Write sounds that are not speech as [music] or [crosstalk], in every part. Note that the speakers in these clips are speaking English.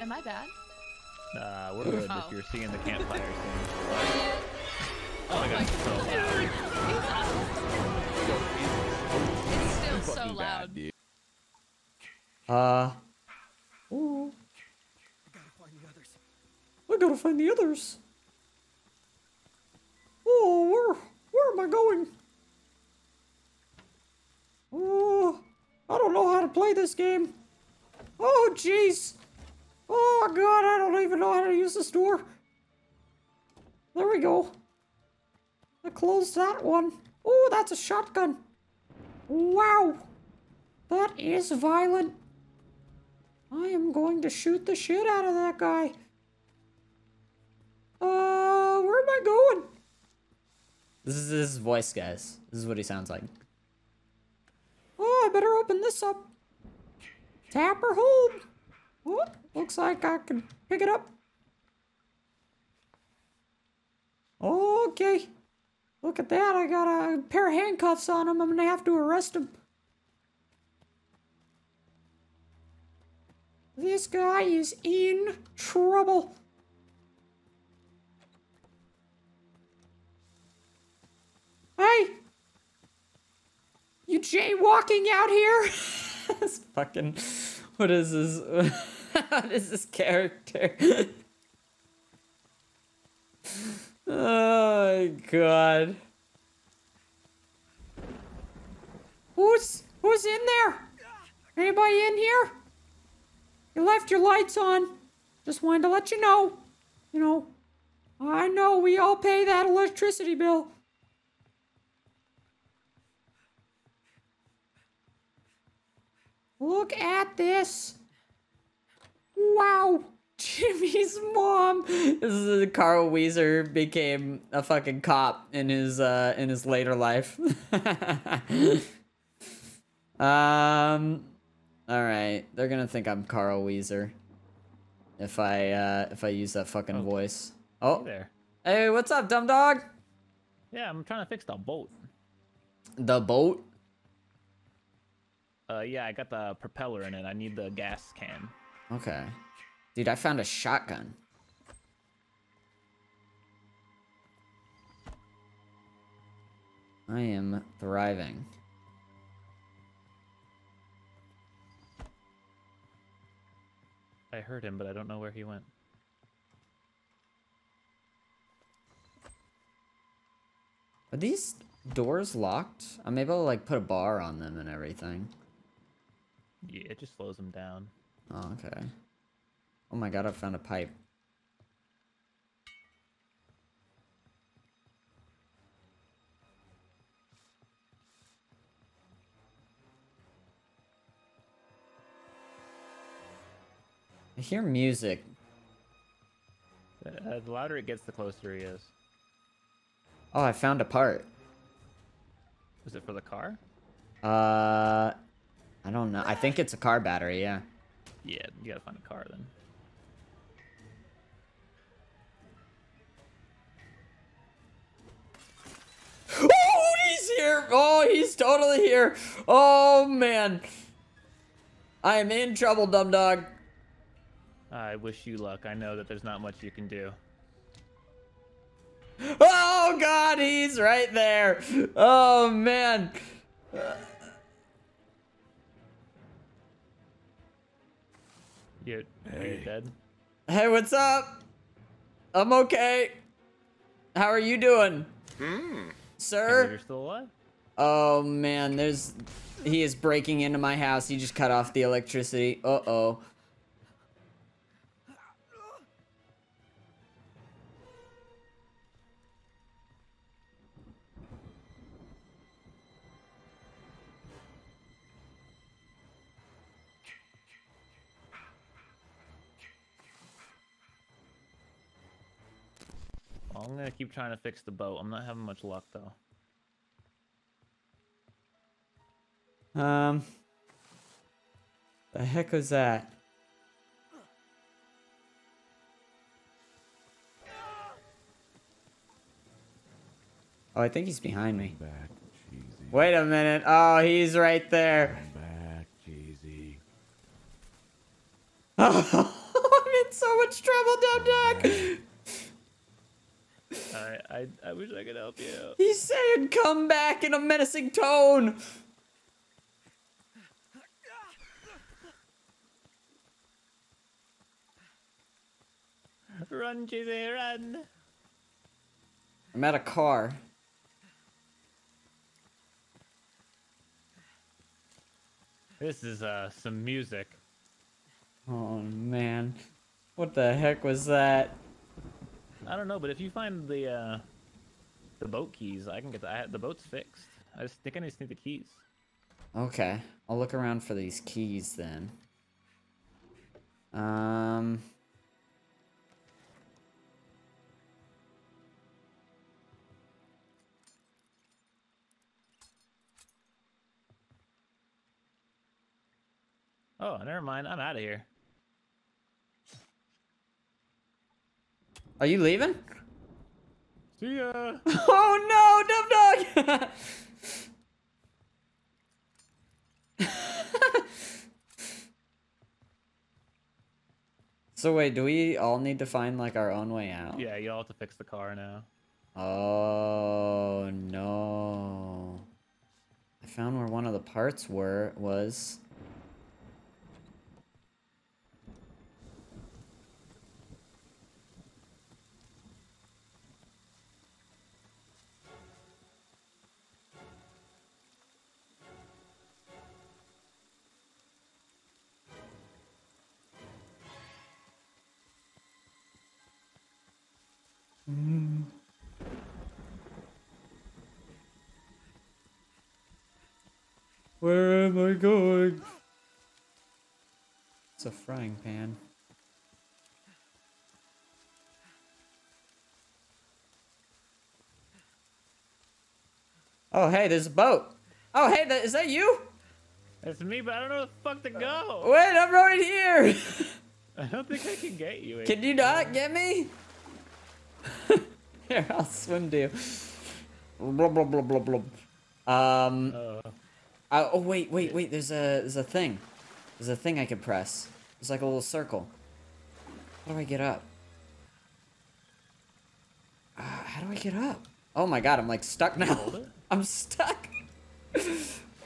am I bad? Uh, we're good Oh. if you're seeing the campfire scene. [laughs] Oh my God, so It's still so Fucking loud. bad. Uh. Ooh. I gotta find the others. Oh, where, where am I going? Oh, I don't know how to play this game. Oh, jeez. Oh, God, I don't even know how to use this door. There we go. I closed that one. Oh, that's a shotgun. Wow. That is violent. I am going to shoot the shit out of that guy. Uh, where am I going? This is his voice, guys. This is what he sounds like. Oh, I better open this up. Tap or hold. Oh, looks like I can pick it up. Okay. Look at that. I got a pair of handcuffs on him. I'm gonna have to arrest him. This guy is in trouble. Hey! You jaywalking out here? [laughs] this fucking. What is this? [laughs] [laughs] what is this character? [laughs] oh my god. Who's who's in there? Anybody in here? You left your lights on. Just wanted to let you know. You know, I know we all pay that electricity bill. Look at this. Wow. [laughs] Jimmy's mom. This is Carl Wheezer became a fucking cop in his uh in his later life. [laughs] um all right, they're going to think I'm Carl Wheezer if I uh if I use that fucking Oh. voice. Oh, there. hey, what's up, dumb dog? Yeah, I'm trying to fix the boat. The boat? Uh, yeah, I got the propeller in it. I need the gas can. Okay. Dude, I found a shotgun. I am thriving. I heard him, but I don't know where he went. Are these doors locked? I'm able to like put a bar on them and everything. Yeah, it just slows him down. Oh, okay. Oh my god, I found a pipe. I hear music. Uh, the louder it gets, the closer he is. Oh, I found a part. Is it for the car? Uh, I don't know. I think it's a car battery, yeah. Yeah, you gotta find a car then. Oh, he's here! Oh, he's totally here! Oh, man. I am in trouble, dumb dog. I wish you luck. I know that there's not much you can do. Oh, God, he's right there. Oh, man. You, are you dead? Hey, what's up? I'm okay. How are you doing? Can't believe Sir? You're still alive? Oh, man, there's... He is breaking into my house. He just cut off the electricity. Uh-oh. I'm gonna keep trying to fix the boat. I'm not having much luck though. Um... The heck was that? Oh, I think he's behind me. Back. Wait a minute. Oh, he's right there. Back, cheesy. Oh, [laughs] in so much trouble down deck. Alright, I, I wish I could help you. He's saying come back in a menacing tone. Run, Cheesy, run! I'm at a car. This is uh some music. Oh man. What the heck was that? I don't know, but if you find the uh the boat keys, I can get the, I, the boat's fixed. I just think I just need the keys. Okay, I'll look around for these keys then. Um. Oh, never mind. I'm out of here. Are you leaving? See ya. [laughs] Oh no, Dum Dog! [laughs] so wait, do we all need to find like our own way out? yeah, you all have to fix the car now. Oh no. I found where one of the parts were was. Where am I going? It's a frying pan. Oh, hey, there's a boat. Oh, hey, th- is that you? It's me, but I don't know where the fuck to go. Wait, I'm right here. [laughs] I don't think I can get you. Can you not get me? Here, I'll swim to you. Blah blah blah blah blah. Um. Uh, I, oh wait, wait, wait. There's a there's a thing. There's a thing I can press. It's like a little circle. How do I get up? Uh, how do I get up? Oh my god, I'm like stuck now. [laughs] I'm stuck. [laughs]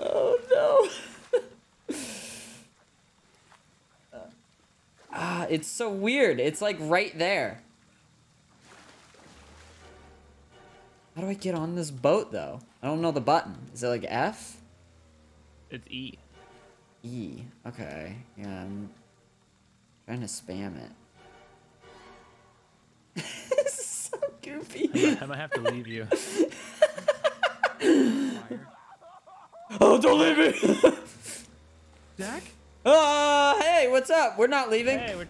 oh no. Ah, [laughs] it's so weird. It's like right there. How do I get on this boat though? I don't know the button. Is it like F? it's E. E. Okay. Yeah, I'm trying to spam it. [laughs] this is so goofy. I might have to leave you. [laughs] oh, don't leave me! [laughs] Jack? uh, hey, what's up? We're not leaving. Hey, we're...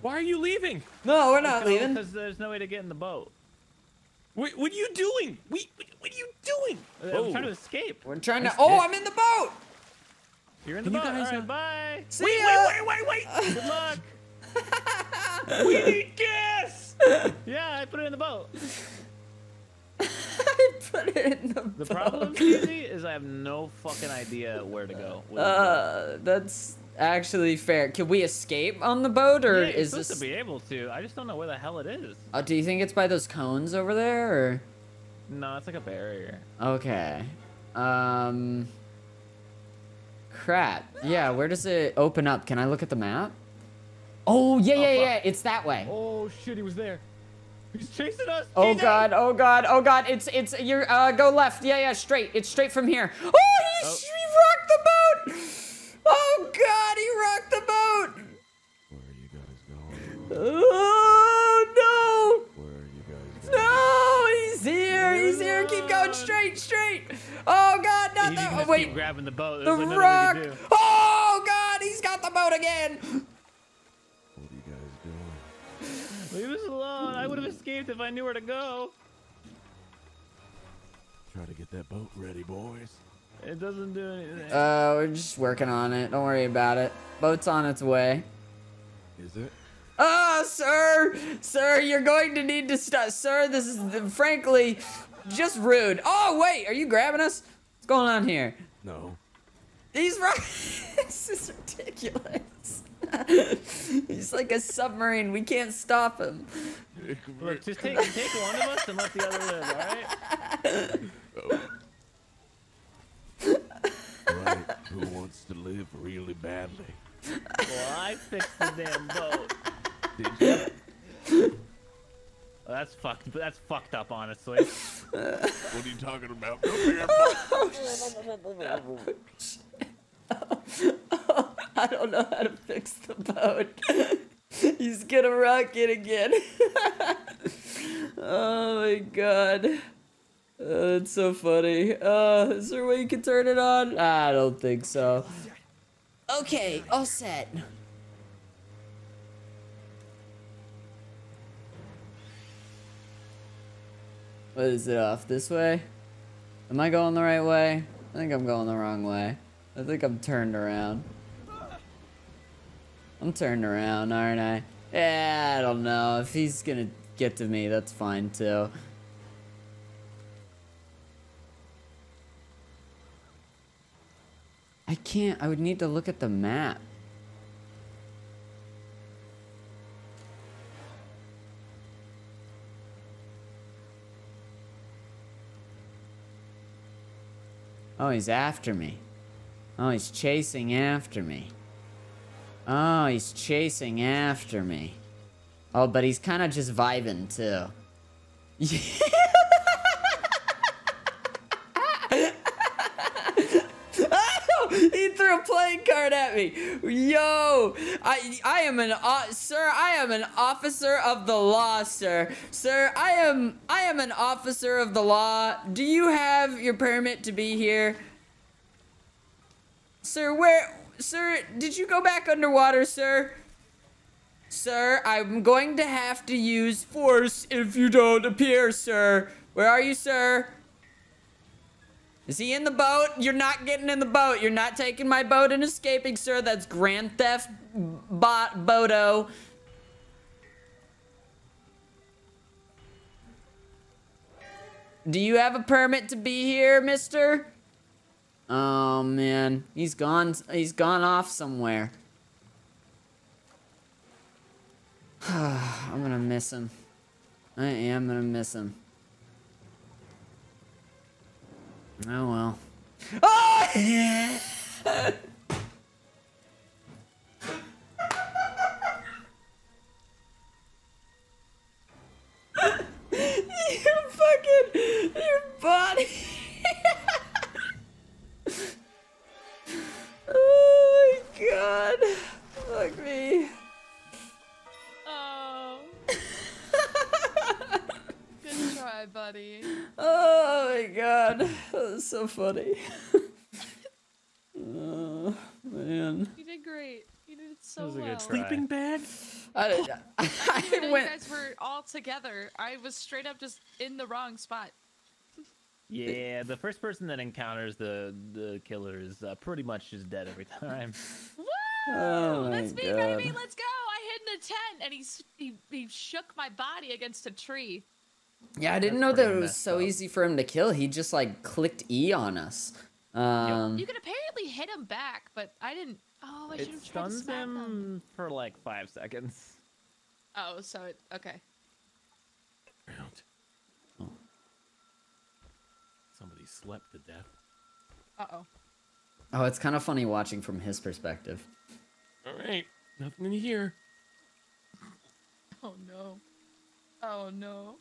why are you leaving? No, we're not leaving. Because there's no way to get in the boat. What, what are you doing? What, what, what are you doing? I'm trying to escape. We're trying to. Oh. I'm in the boat. You're in the Can you boat. guys, All right, uh, bye. See Wait, ya. wait, wait, wait, wait! [laughs] Good luck. [laughs] we need gas! [laughs] Yeah, I put it in the boat. I put it in the. The boat. problem, Cheesy, is I have no fucking idea where to go. with the boat. Uh, that's actually fair. Can we escape on the boat, or yeah, is supposed this? to be able to. I just don't know where the hell it is. Uh, do you think it's by those cones over there, or? No, it's like a barrier. Okay. Um. Crap. Yeah, where does it open up? Can I look at the map? Oh, yeah, yeah, fuck. yeah. It's that way. Oh shit, he was there. He's chasing us. Oh god, oh god, oh god. It's it's you're uh go left. Yeah, yeah, straight. It's straight from here. Oh, he, Oh. he rocked the boat. Oh god, he rocked the boat. Where are you guys going? Oh no! Where are you guys no. No, he's here. He's here. Keep going straight, straight. Oh god, not that. can Oh, wait. grabbing the boat. The like rock! can do. Oh god, he's got the boat again! What are you guys doing? Leave us alone. I would have escaped if I knew where to go. Try to get that boat ready, boys. It doesn't do anything. Uh, we're just working on it. Don't worry about it. Boat's on its way. Is it? Ah, sir! Sir, you're going to need to stop. Sir, this is frankly just rude. Oh, wait, are you grabbing us? What's going on here? No. He's right. [laughs] this is ridiculous. He's like like a submarine. We can't stop him. Look, just take [laughs] take one of us and let the other live. All right. [laughs] Right. Who wants to live really badly? Well, I fixed the damn boat. Did you? Well, that's fucked. That's fucked up, honestly. What are you talking about? Come here. [laughs] I don't know how to fix the boat. He's gonna rock it again. [laughs] oh my god. Uh, it's so funny. Uh, is there a way you can turn it on? I don't think so. Okay, all set. What is it off? This way? Am I going the right way? I think I'm going the wrong way. I think I'm turned around. I'm turned around, aren't I? Yeah, I don't know. If he's gonna get to me, that's fine too. I can't. I would need to look at the map. Oh, he's after me. Oh, he's chasing after me. Oh, he's chasing after me. Oh, but he's kind of just vibing too. [laughs] he playing card at me. Yo, I I am an uh, sir. I am an officer of the law, sir. Sir, I am I am an officer of the law. Do you have your permit to be here? Sir, where Sir, did you go back underwater, sir? Sir, I'm going to have to use force if you don't appear, sir. Where are you, sir? Is he in the boat? You're not getting in the boat. You're not taking my boat and escaping, sir. That's Grand Theft Bot Bodo. Do you have a permit to be here, mister? Oh man, he's gone he's gone off somewhere. [sighs] I'm gonna miss him. I am gonna miss him. Oh well. Oh! you fucking your body. oh my god. Fuck me. Oh. Good try, buddy. Oh my god. That was so funny. [laughs] oh man. You did great. You did so That was a good well. try. Sleeping bag? I, didn't- [laughs] [laughs] I didn't know I you went. guys were all together. I was straight up just in the wrong spot. Yeah, the first person that encounters the the killer is uh, pretty much just dead every time. Woo! Oh my That's me, God. baby. Let's go. I hid in a tent, and he, he he shook my body against a tree. Yeah, I didn't That's know that it was so up. easy for him to kill. He just like clicked E on us. Um, You can apparently hit him back, but I didn't. Oh, I should It have tried to stuns smack him. him for like five seconds. Oh, so it okay. Ground. Somebody slept to death. Uh oh. Oh, it's kind of funny watching from his perspective. All right. Nothing in here. Oh no. Oh no.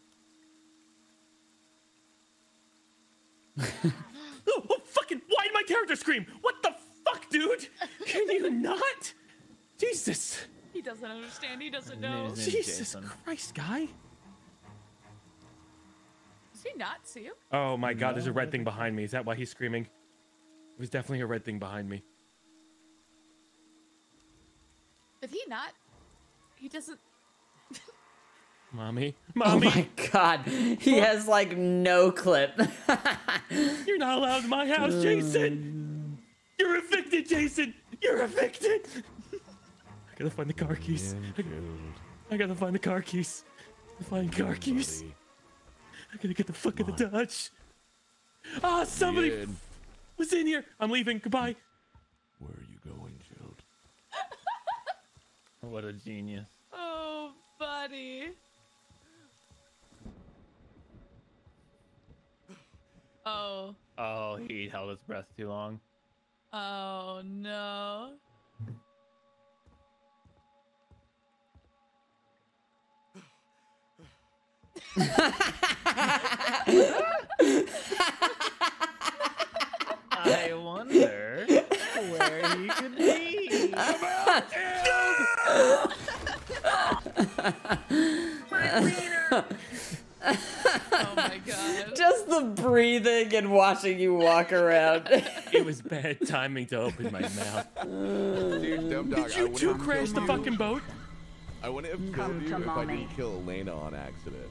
Oh, oh, fucking! Why did my character scream? What the fuck, dude? Can you not? Jesus! He doesn't understand. He doesn't know. Jesus Jason. Christ, guy! Does he not see you? Oh my God! There's a red thing behind me. Is that why he's screaming? There's definitely a red thing behind me. Did he not? He doesn't. Mommy, Oh my god, he has like no clip. [laughs] you're not allowed in my house, Jason. You're evicted, Jason. You're evicted. I gotta find the car keys. I gotta find the car keys. Find car keys. I gotta get the fuck out of the Dodge. Ah, somebody Ian, was in here. I'm leaving. Goodbye. where are you going, Jill? [laughs] What a genius. Oh, buddy. Oh. Oh, he held his breath too long. Oh no. I wonder where he could be. Oh my god. Just the breathing and watching you walk around. [laughs] It was bad timing to open my mouth. Dude, dumb dog. Did you two crash the you. fucking boat? I wouldn't have killed you if I didn't kill Elena on accident.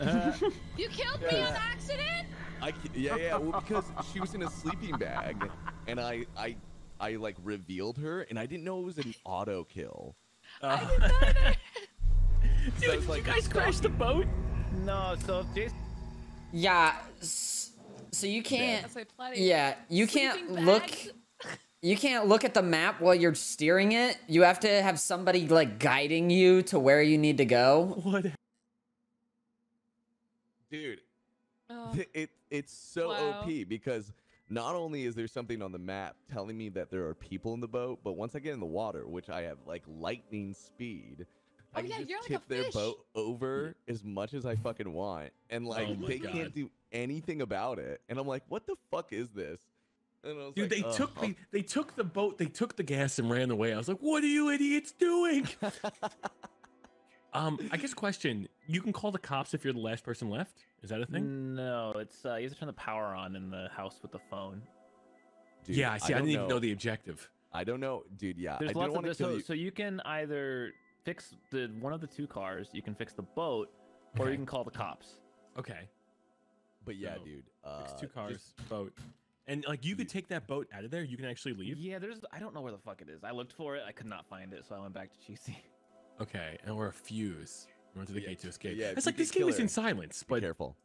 [laughs] You killed me on accident? I yeah yeah well because she was in a sleeping bag and I I I like revealed her and I didn't know it was an auto kill. I [laughs] did not either. So I was like, You guys crashed the boat? No, so this. Yeah. So you can't. That's. Yeah, you can't Sleeping look. You can't look at the map while you're steering it. You have to have somebody like guiding you to where you need to go. What? dude, Oh, [laughs] it it's so Wow. OP because not only is there something on the map telling me that there are people in the boat, but once I get in the water, which I have like lightning speed, I Oh, can yeah, just you're like a tip their fish. boat over as much as I fucking want, and like Oh my they God. can't do anything about it. And I'm like, what the fuck is this? And I was Dude, like, they "Ugh, took I'll the, they took the boat, they took the gas and ran away. I was like, what are you idiots doing? [laughs] um, I guess question, you can call the cops if you're the last person left? Is that a thing? No, it's uh, you have to turn the power on in the house with the phone. Dude, yeah, I see. I, don't didn't even know the objective. I don't know, dude. Yeah, There's I lots didn't of want to this. kill So, you. so you can either fix the one of the two cars, you can fix the boat, or Okay. you can call the cops. Okay. But yeah, So, dude. Fix Uh, two cars, just- boat. And like you could take that boat out of there, you can actually leave. Yeah, there's. I don't know where the fuck it is. I looked for it. I could not find it, so I went back to Cheesy. Okay, and we're a fuse. We went to the Yeah, gate to escape. yeah, it's like this could game kill is in silence, be but careful.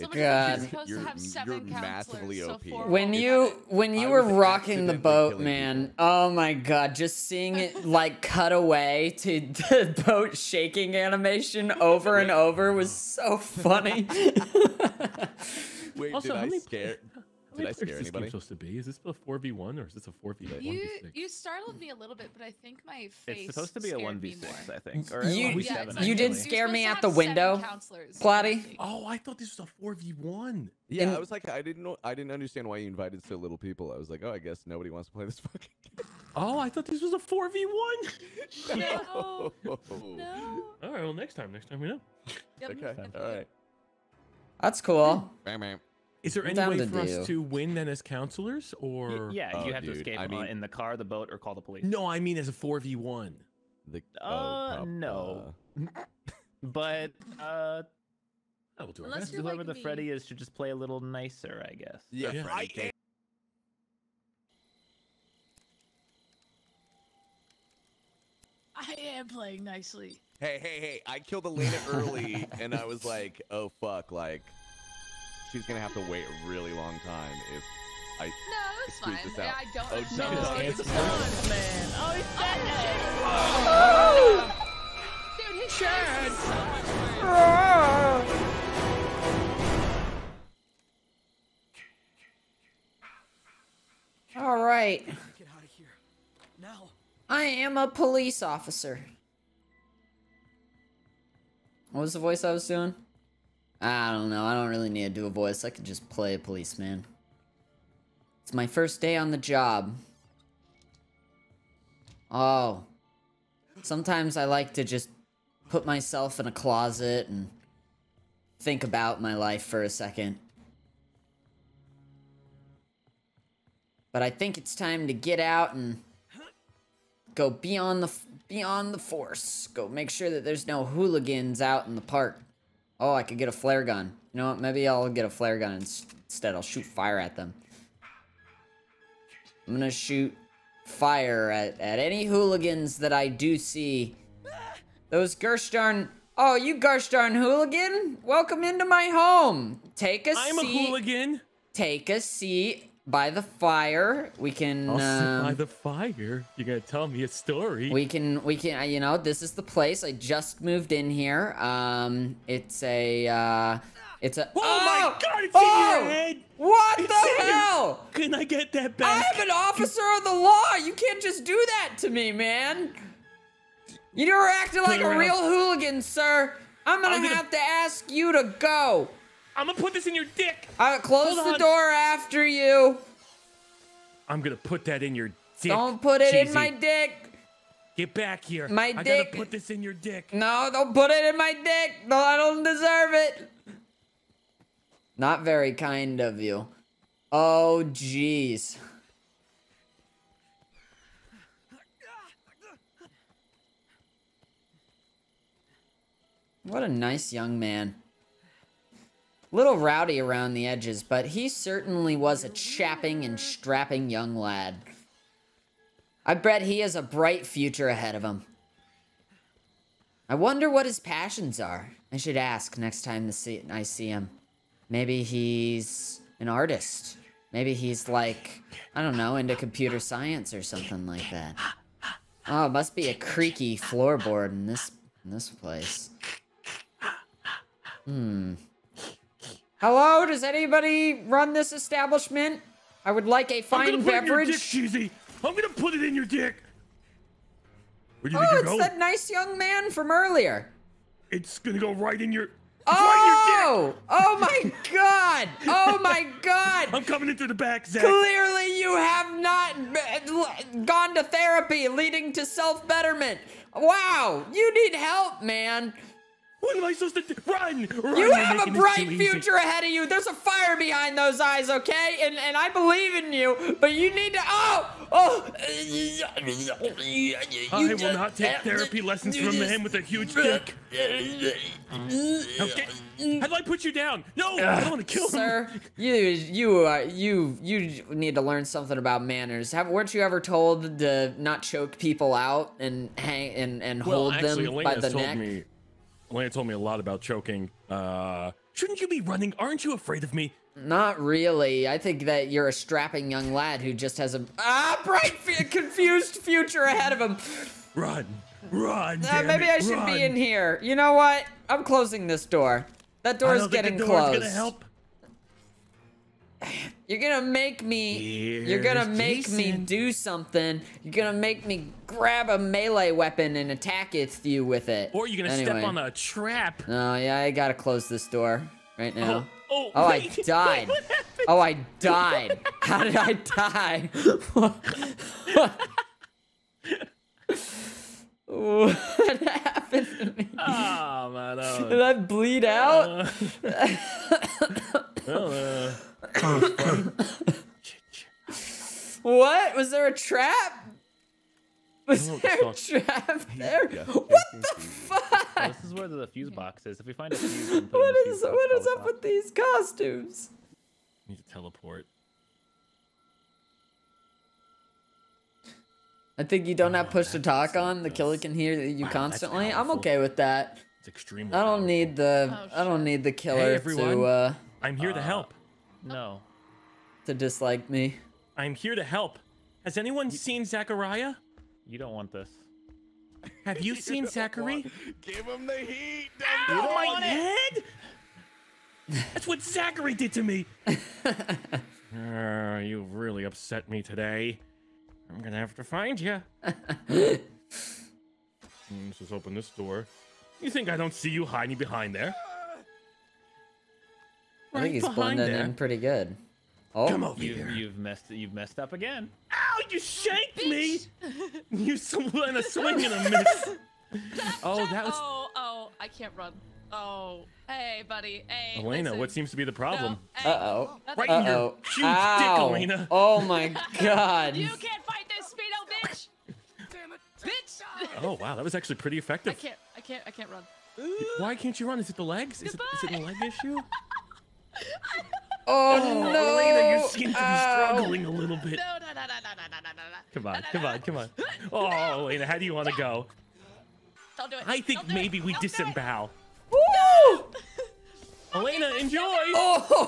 Somebody God. was supposed to You're- have you're seven massively counselors, OP. So When you when you I were rocking the boat, man. people. Oh my god, just seeing it [laughs] like cut away to [laughs] the boat shaking animation [laughs] over and over was so funny. Wait, Also, did how I many- scare? How Did I players scare is this anybody? supposed to be? Is this a four v one or is this a four v one You six? you startled me a little bit, but I think my face. It's supposed to be a one v me six. I think. Or You- 1v7, Yeah, You did scare me supposed at the window, seven counselors, I Plotty. think. Oh, I thought this was a four v one. Yeah, And- I was like, I didn't know. I didn't understand why you invited so little people. I was like, oh, I guess nobody wants to play this [laughs] fucking game. Oh, I thought this was a four v one. No. [laughs] No. No. All right, well next time, next time we know. Yep, Okay. All right. That's cool. [laughs] Bam, bam. Is there any down way for do. us to win then as counselors, Y- or Yeah, Oh, you have to escape I uh, mean- in the car, the boat, or call the police. No, I mean as a four v one. The, Uh, prob- no. uh, But uh, I will do our Unless best. you're whoever like the me. Freddy is should just play a little nicer, I guess. yeah, Yeah. Freddy came- I am playing nicely. Hey, hey, hey! I killed Elena [laughs] early, and I was like, oh fuck, like she's gonna have to wait a really long time if I. No, it's Squeeze fine. this out. I don't Oh, understand no. this game. It's It's done. man. Oh, he's Dude, his face is so much worse. All right. Get out of here. Now. I am a police officer. What was the voice I was doing? I don't know. I don't really need to do a voice. I could just play a policeman. It's my first day on the job. Oh. Sometimes I like to just put myself in a closet and think about my life for a second. But I think it's time to get out and go beyond the beyond the force. Go make sure that there's no hooligans out in the park. Oh, I could get a flare gun. You know what? Maybe I'll get a flare gun instead. I'll shoot fire at them. I'm gonna shoot fire at, at any hooligans that I do see. Those Gershdarn. Oh, you Gershdarn hooligan! Welcome into my home. Take a I'm seat. I'm a hooligan. Take a seat by the fire. We can. Sit by um, the fire. You're gonna tell me a story. We can, we can, uh, you know, this is the place. I just moved in here. Um, it's a, uh, it's a. Oh my God, it's in oh! your head! What It's the in your- hell? Can I get that back? I'm an officer of the law. You can't just do that to me, man. You're acting like a around. real hooligan, sir. I'm gonna, I'm gonna- have to ask you to go. I'm gonna put this in your dick. I'll close Hold the on. door after you. I'm gonna put that in your dick. Don't put it in my dick. Get back here. My I dick. gotta put this in your dick. No, don't put it in my dick. No, I don't deserve it. Not very kind of you. Oh, jeez. What a nice young man. Little rowdy around the edges, but he certainly was a chapping and strapping young lad. I bet he has a bright future ahead of him. I wonder what his passions are. I should ask next time see, I see him. Maybe he's an artist. Maybe he's like, I don't know, into computer science or something like that. Oh, it must be a creaky floorboard in this in this place. Hmm. Hello, does anybody run this establishment? I would like a I'm fine gonna put it in your dick, cheesy. I'm gonna put it in your dick. Where do you Oh, think it's going? that nice young man from earlier. It's gonna go right in your. It's right in your oh! dick. Oh! Oh my god! Oh my god! [laughs] I'm coming in through the back, Zach. Clearly, you have not gone to therapy, leading to self betterment. Wow, you need help, man. What am I supposed to do? Run! Run! You have a bright future ahead of you. There's a fire behind those eyes, okay? And and I believe in you, but you need to. Oh, oh. I will not take therapy lessons from the man with a huge dick. Okay. How do I put you down? No, I don't want to kill him. Sir, you you are you you need to learn something about manners. Have weren't you ever told to not choke people out and hang and and Well, hold actually, them Elena by the told neck? me. Elena told me a lot about choking. Uh, shouldn't you be running? Aren't you afraid of me? Not really. I think that you're a strapping young lad who just has a ah bright, confused future ahead of him. Run, run. Uh, maybe it, I should run. be in here. You know what? I'm closing this door. That I door's getting closed. gonna help. You're gonna make me. you're gonna Here's make me do something. You're gonna make me grab a melee weapon and attack it to you with it. Or you're gonna anyway. step on a trap. No, yeah, I gotta close this door right now. Oh, Oh, oh I wait. [laughs] died. What? Oh, I died. How did I die? [laughs] [laughs] what [laughs] happened to me? Oh man. that Did I bleed out? [laughs] well, uh, [coughs] What? Was there a trap? Was don't there a know. trap there? Yeah, What the confused. fuck? this is where the fuse box is. If we find a fuse, we can put it in What the is fuse box what is up with these costumes? need to teleport. I think you don't have Oh, push to talk on. The killer can hear you Wow, constantly. I'm okay with that. It's extremely. I don't powerful. need the Oh, I don't need the killer everyone. to uh I'm here to Uh, help. No. to dislike me. I'm here to help. Has anyone seen Zachariah? You don't want this. Have you [laughs] seen Zachary? Give him the heat. Ow, Dum-dum. my head! [laughs] That's what Zachary did to me. [laughs] Uh, you really upset me today. I'm gonna have to find you. Let's [laughs] hmm, just open this door. You think I don't see you hiding behind there? I think Right he's blending there. in pretty good. Oh, Come over You, here. you've messed. You've messed up again. Ow! You shanked me. You swung a swing and a [laughs] miss. Oh, that was Oh, oh, I can't run. Oh, hey, buddy. Hey, Elena, listen. what seems to be the problem? No. Hey. Uh-oh. Right uh -oh. huge Ow. dick, Elena. Oh my [laughs] god. you can't fight this speedo, bitch. Damn it. Bitch. [laughs] oh wow, that was actually pretty effective. I can't. I can't. I can't run. Why can't you run? Is it the legs? Is it, is it a leg issue? [laughs] Oh, oh no! Elena, you seem to be struggling a little bit. No, no, no, no, no, no, no, no. Come on, come on, come on. Oh, Elena, how do you want to go? Don't do it. I think maybe it. we Don't disembowel. Woo! Elena, enjoy. [laughs]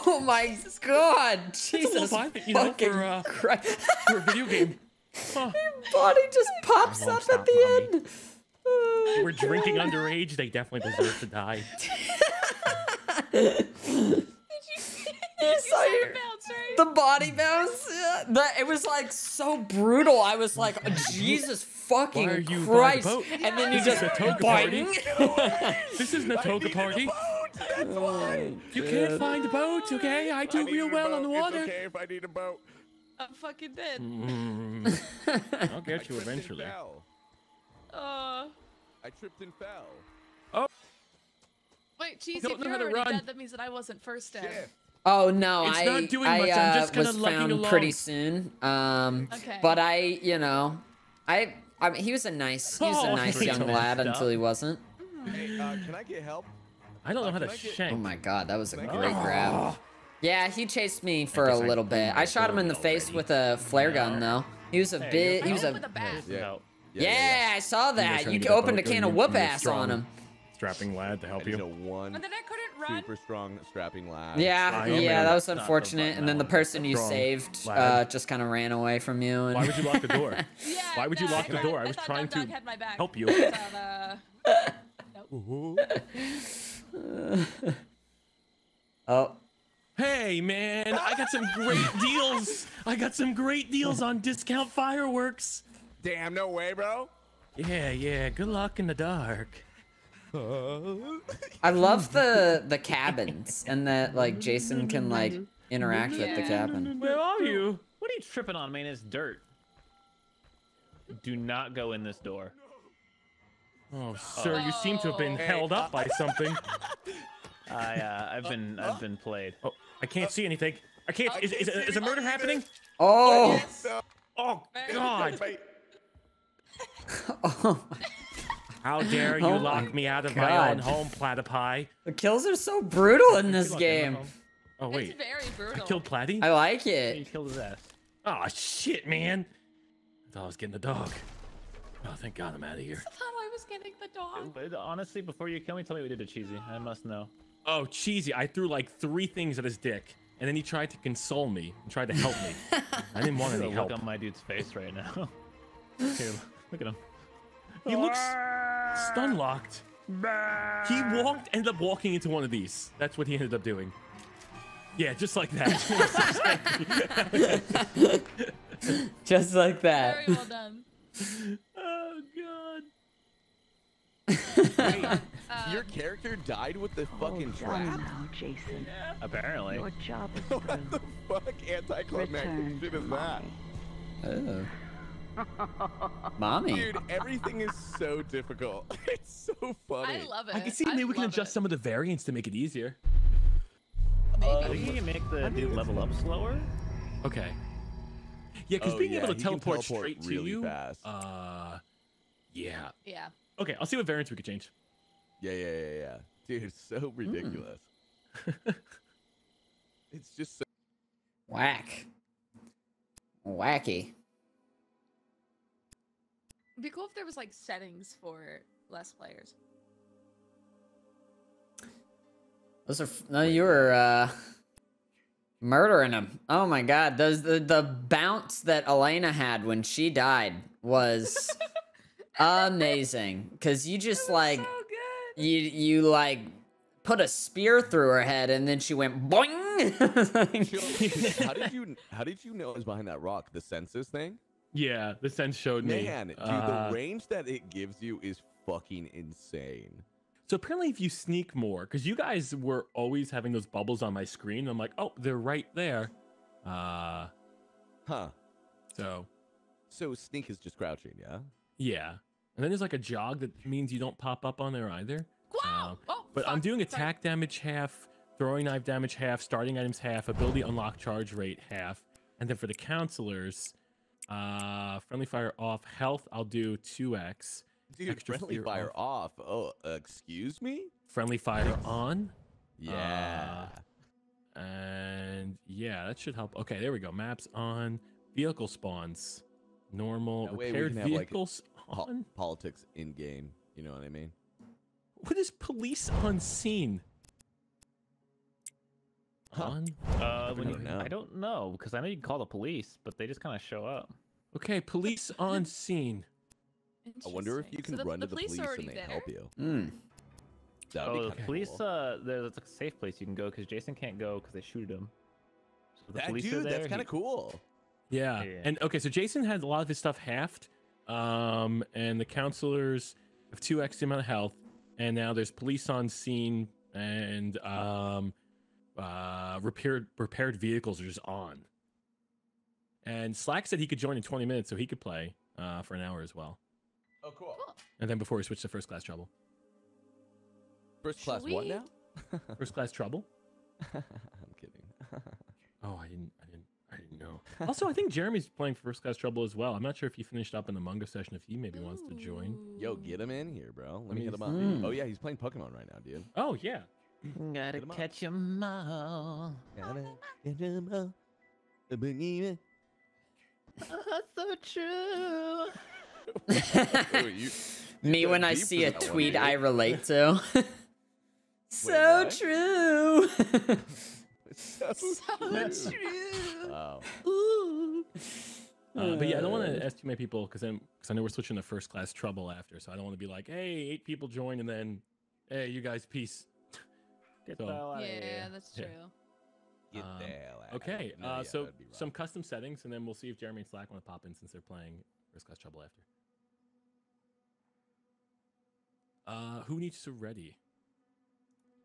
Oh my god! Jesus I think, you know, fucking for, uh, Christ. For a video game. Huh. Body just pops up at the mommy. end. Oh, We're drinking underage. They definitely deserve to die. [laughs] Did You saw You your- bounce, right? the body bounce. yeah, The, it was like so brutal. I was like, Jesus fucking Why are you by the Christ! boat? And then you [laughs] This is just a party. boing. This isn't a toga party. Oh, You can't find a boat, okay? I do real well on the water. okay if I need a boat. I'm fucking dead. Mm, [laughs] I'll get you eventually. Fell. Uh, I tripped and fell. Oh. wait, Cheesy, if you're how to already run. dead, that means that I wasn't first dead. Shit. Oh no, It's I not doing I much, I'm uh, just kinda was lugging found along. pretty soon. Um, Okay. but I, you know, I, I mean, he was a nice, he was Oh, a [laughs] nice pretty young lad stuff. until he wasn't. Hey, uh, can I get help? I don't know Uh, how to can get- shank. Oh my god, that was a Can great get- grab. Yeah, he chased me for a guess I little bit. I shot him in the bullet face already. with a flare gun though. He was a Hey, bit. He was a. opened the back. Yeah. Yeah, I saw that. You opened a can of whoop ass on strong? him. Strapping lad to help need a you. one And then I couldn't run. super strong strapping lad. Yeah, Fine. yeah, that was unfortunate. And then the person you saved uh, just kind of ran away from you. And Why would you lock the door? [laughs] Yeah, Why would you no, lock the door? I thought- was trying Dog Dog to had my back. help you. Thought, uh, [laughs] oh, Hey man, I got some great [laughs] deals. I got some great deals on discount fireworks. Damn, no way, bro. Yeah, yeah. Good luck in the dark. I love the the cabins and that like Jason can like interact with the cabin. Where are you? What are you tripping on, man? It's dirt. Do not go in this door. Oh, sir, you seem to have been Oh. held up by something. [laughs] I, uh, I've been, I've been played. Oh, I can't see anything. I can't. Is, is, is a murder happening? Oh, Oh God! Wait, [laughs] oh, How dare you Oh lock me out of God. my own home, platypi? the kills are so brutal in this Lock in the game. home. Oh it's wait, very brutal. I killed Platy. I like You it. killed his ass. Oh shit, man! I thought I was getting the dog. Oh, thank God I'm out of here. I thought I was getting the dog. But honestly, before you kill me, tell me what you did to Cheesy. I must know. Oh, cheesy! I threw like three things at his dick, and then he tried to console me and tried to help me. [laughs] I didn't want The any look help. on my dude's face right now. [laughs] Here, look at him. He looks stun locked. He walked, ended up walking into one of these. That's what he ended up doing. Yeah, just like that. [laughs] Just like that. Very well done. [laughs] Oh God. Wait, [laughs] your character died with the fucking All done trap. now, Jason. Apparently. Your job is what the fuck anticlimactic Return shit is that? Oh. [laughs] Mommy. Dude, everything is so difficult. [laughs] It's so funny. I love it. I can see maybe we can adjust it. some of the variants to make it easier. I think you can make the dude level up slower. Okay. Yeah, because Oh, being yeah, able to teleport, teleport straight really to you. fast. Uh, yeah. Yeah. Okay, I'll see what variants we could change. Yeah, yeah, yeah, yeah. Dude, it's so ridiculous. [laughs] it's just so Whack. Wacky. It'd be cool if there was like settings for less players. Those are f- no, you were uh murdering him. Oh my god, those the the bounce that Elena had when she died was [laughs] amazing. Cause you just like so good. you you like put a spear through her head and then she went boing. [laughs] how did you how did you know it was behind that rock? The census thing? Yeah, the sense showed me. Man, dude, Uh, the range that it gives you is fucking insane. So apparently, if you sneak more, because you guys were always having those bubbles on my screen, I'm like, oh, they're right there. Uh, Huh. so So sneak is just crouching, yeah? yeah. And then there's like a jog that means you don't pop up on there either. Wow. Um, oh, But I'm fuck, doing sorry. attack damage half, throwing knife damage half, starting items half, ability unlock charge rate half, and then for the counselors, uh, friendly fire off, health I'll do two x, Dude, Extra friendly fire off. Oh, uh, excuse me? friendly fire on, Yeah. and yeah, that should help. Okay, there we go. Maps on, vehicle spawns, normal, That repaired have, like, vehicles Po- on. politics in game. You know what I mean? What is police on scene? On? Uh, when you, don't know. I don't know because I know you can call the police, but they just kind of show up. Okay, police [laughs] on scene. I wonder if you can So the, run the to the police, police and they there? help you. That would Oh, be the kinda police. cool. Uh, there's a safe place you can go because Jason can't go because they shoot him. So the That police are dude, there, that's kind he- of cool. Yeah. Yeah. And okay, so Jason had a lot of his stuff halved. Um, and the counselors have 2x the amount of health. And now there's police on scene and um uh repaired repaired vehicles are just on. And Slack said he could join in 20 minutes so he could play uh for an hour as well. Oh, cool. Cool. And then before we switch to first class trouble. First Should class what now? [laughs] First class trouble? [laughs] I'm kidding. [laughs] Oh, I didn't I didn't I didn't know. also, I think Jeremy's playing first class trouble as well. I'm not sure if he finished up in the Mungo session if he maybe wants to join. Yo, get him in here, bro. Let me me hit him up. see. Oh yeah, he's playing Pokemon right now, dude. Oh yeah. Gotta him up. catch 'em all. so true. [laughs] Ooh, you- [laughs] Me when I see a that one, tweet. I relate to. [laughs] so what? true. so So true. Wow. Uh, but yeah, I don't want to ask too many people because then because I know we're switching to first class trouble after, so I don't want to be like, hey, eight people join and then, hey, you guys, peace. Get So- the hell out of Yeah, here. that's [laughs] Yeah. true. Get Um, the hell out. Okay, No, uh, yeah, so that'd be rough. some custom settings, and then we'll see if Jeremy and Slack want to pop in since they're playing first class trouble after. Uh, who needs to ready?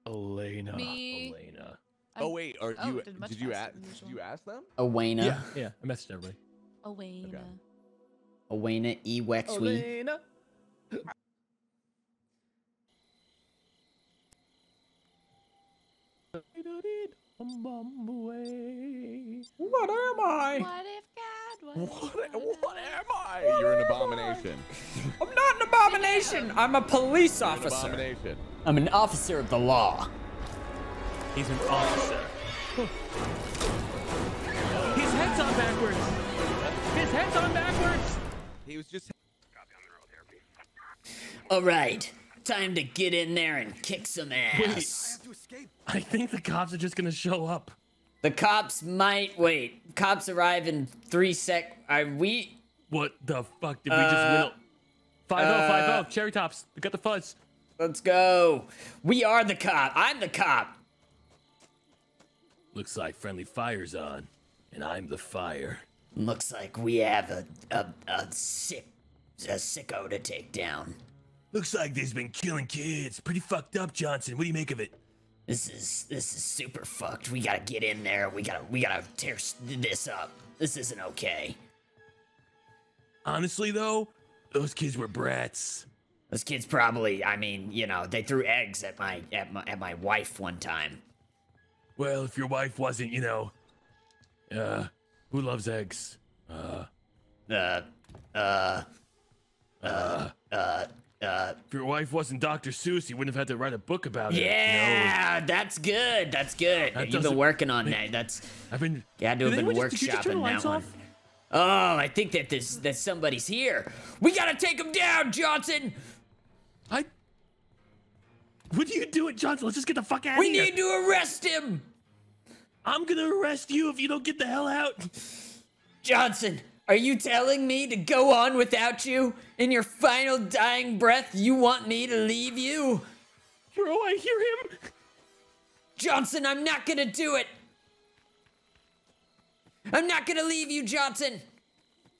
Elena. Me. Elena. Oh I'm- wait, are oh, you? did Did you ask? Did you ask them? Awena. Yeah, yeah, I messaged everybody. Elena. Awena Ewexwe. Elena. What am I? What if God was? What, what am I? You're an abomination. I'm not an abomination. I'm a police You're an officer. abomination. I'm an officer of the law. He's an officer. His head's on backwards. His head's on backwards. He was just. All right, time to get in there and kick some ass. To escape. I think the cops are just gonna show up. The cops might wait. Cops arrive in three sec. Are we? What the fuck did we just Uh, win? Five oh, five uh, oh, cherry tops. We got the fuzz. Let's go. We are the cop. I'm the cop. Looks like friendly fire's on, and I'm the fire. Looks like we have a a, a sick a sicko to take down. Looks like they've been killing kids. Pretty fucked up, Johnson. What do you make of it? This is this is super fucked. We gotta get in there. We gotta we gotta tear this up. This isn't okay. Honestly, though, those kids were brats. Those kids probably. I mean, you know, they threw eggs at my at my at my wife one time. Well, if your wife wasn't, you know, uh, who loves eggs? Uh, Uh, uh, uh, uh, uh. if your wife wasn't Dr. Seuss, you wouldn't have had to write a book about it. You know? Yeah, that's good. That's good. That You've been working on that. That's I've been. Yeah, had to Did have been anyone just- just workshopping that lights one. off? Oh, I think that this that somebody's here. We gotta take him down, Johnson. I. What are you doing, Johnson? Let's just get the fuck out We of here. We need to arrest him, I'm gonna arrest you if you don't get the hell out. Johnson. Are you telling me to go on without you? In your final dying breath, you want me to leave you? Bro, I hear him. Johnson, I'm not gonna do it. I'm not gonna leave you, Johnson.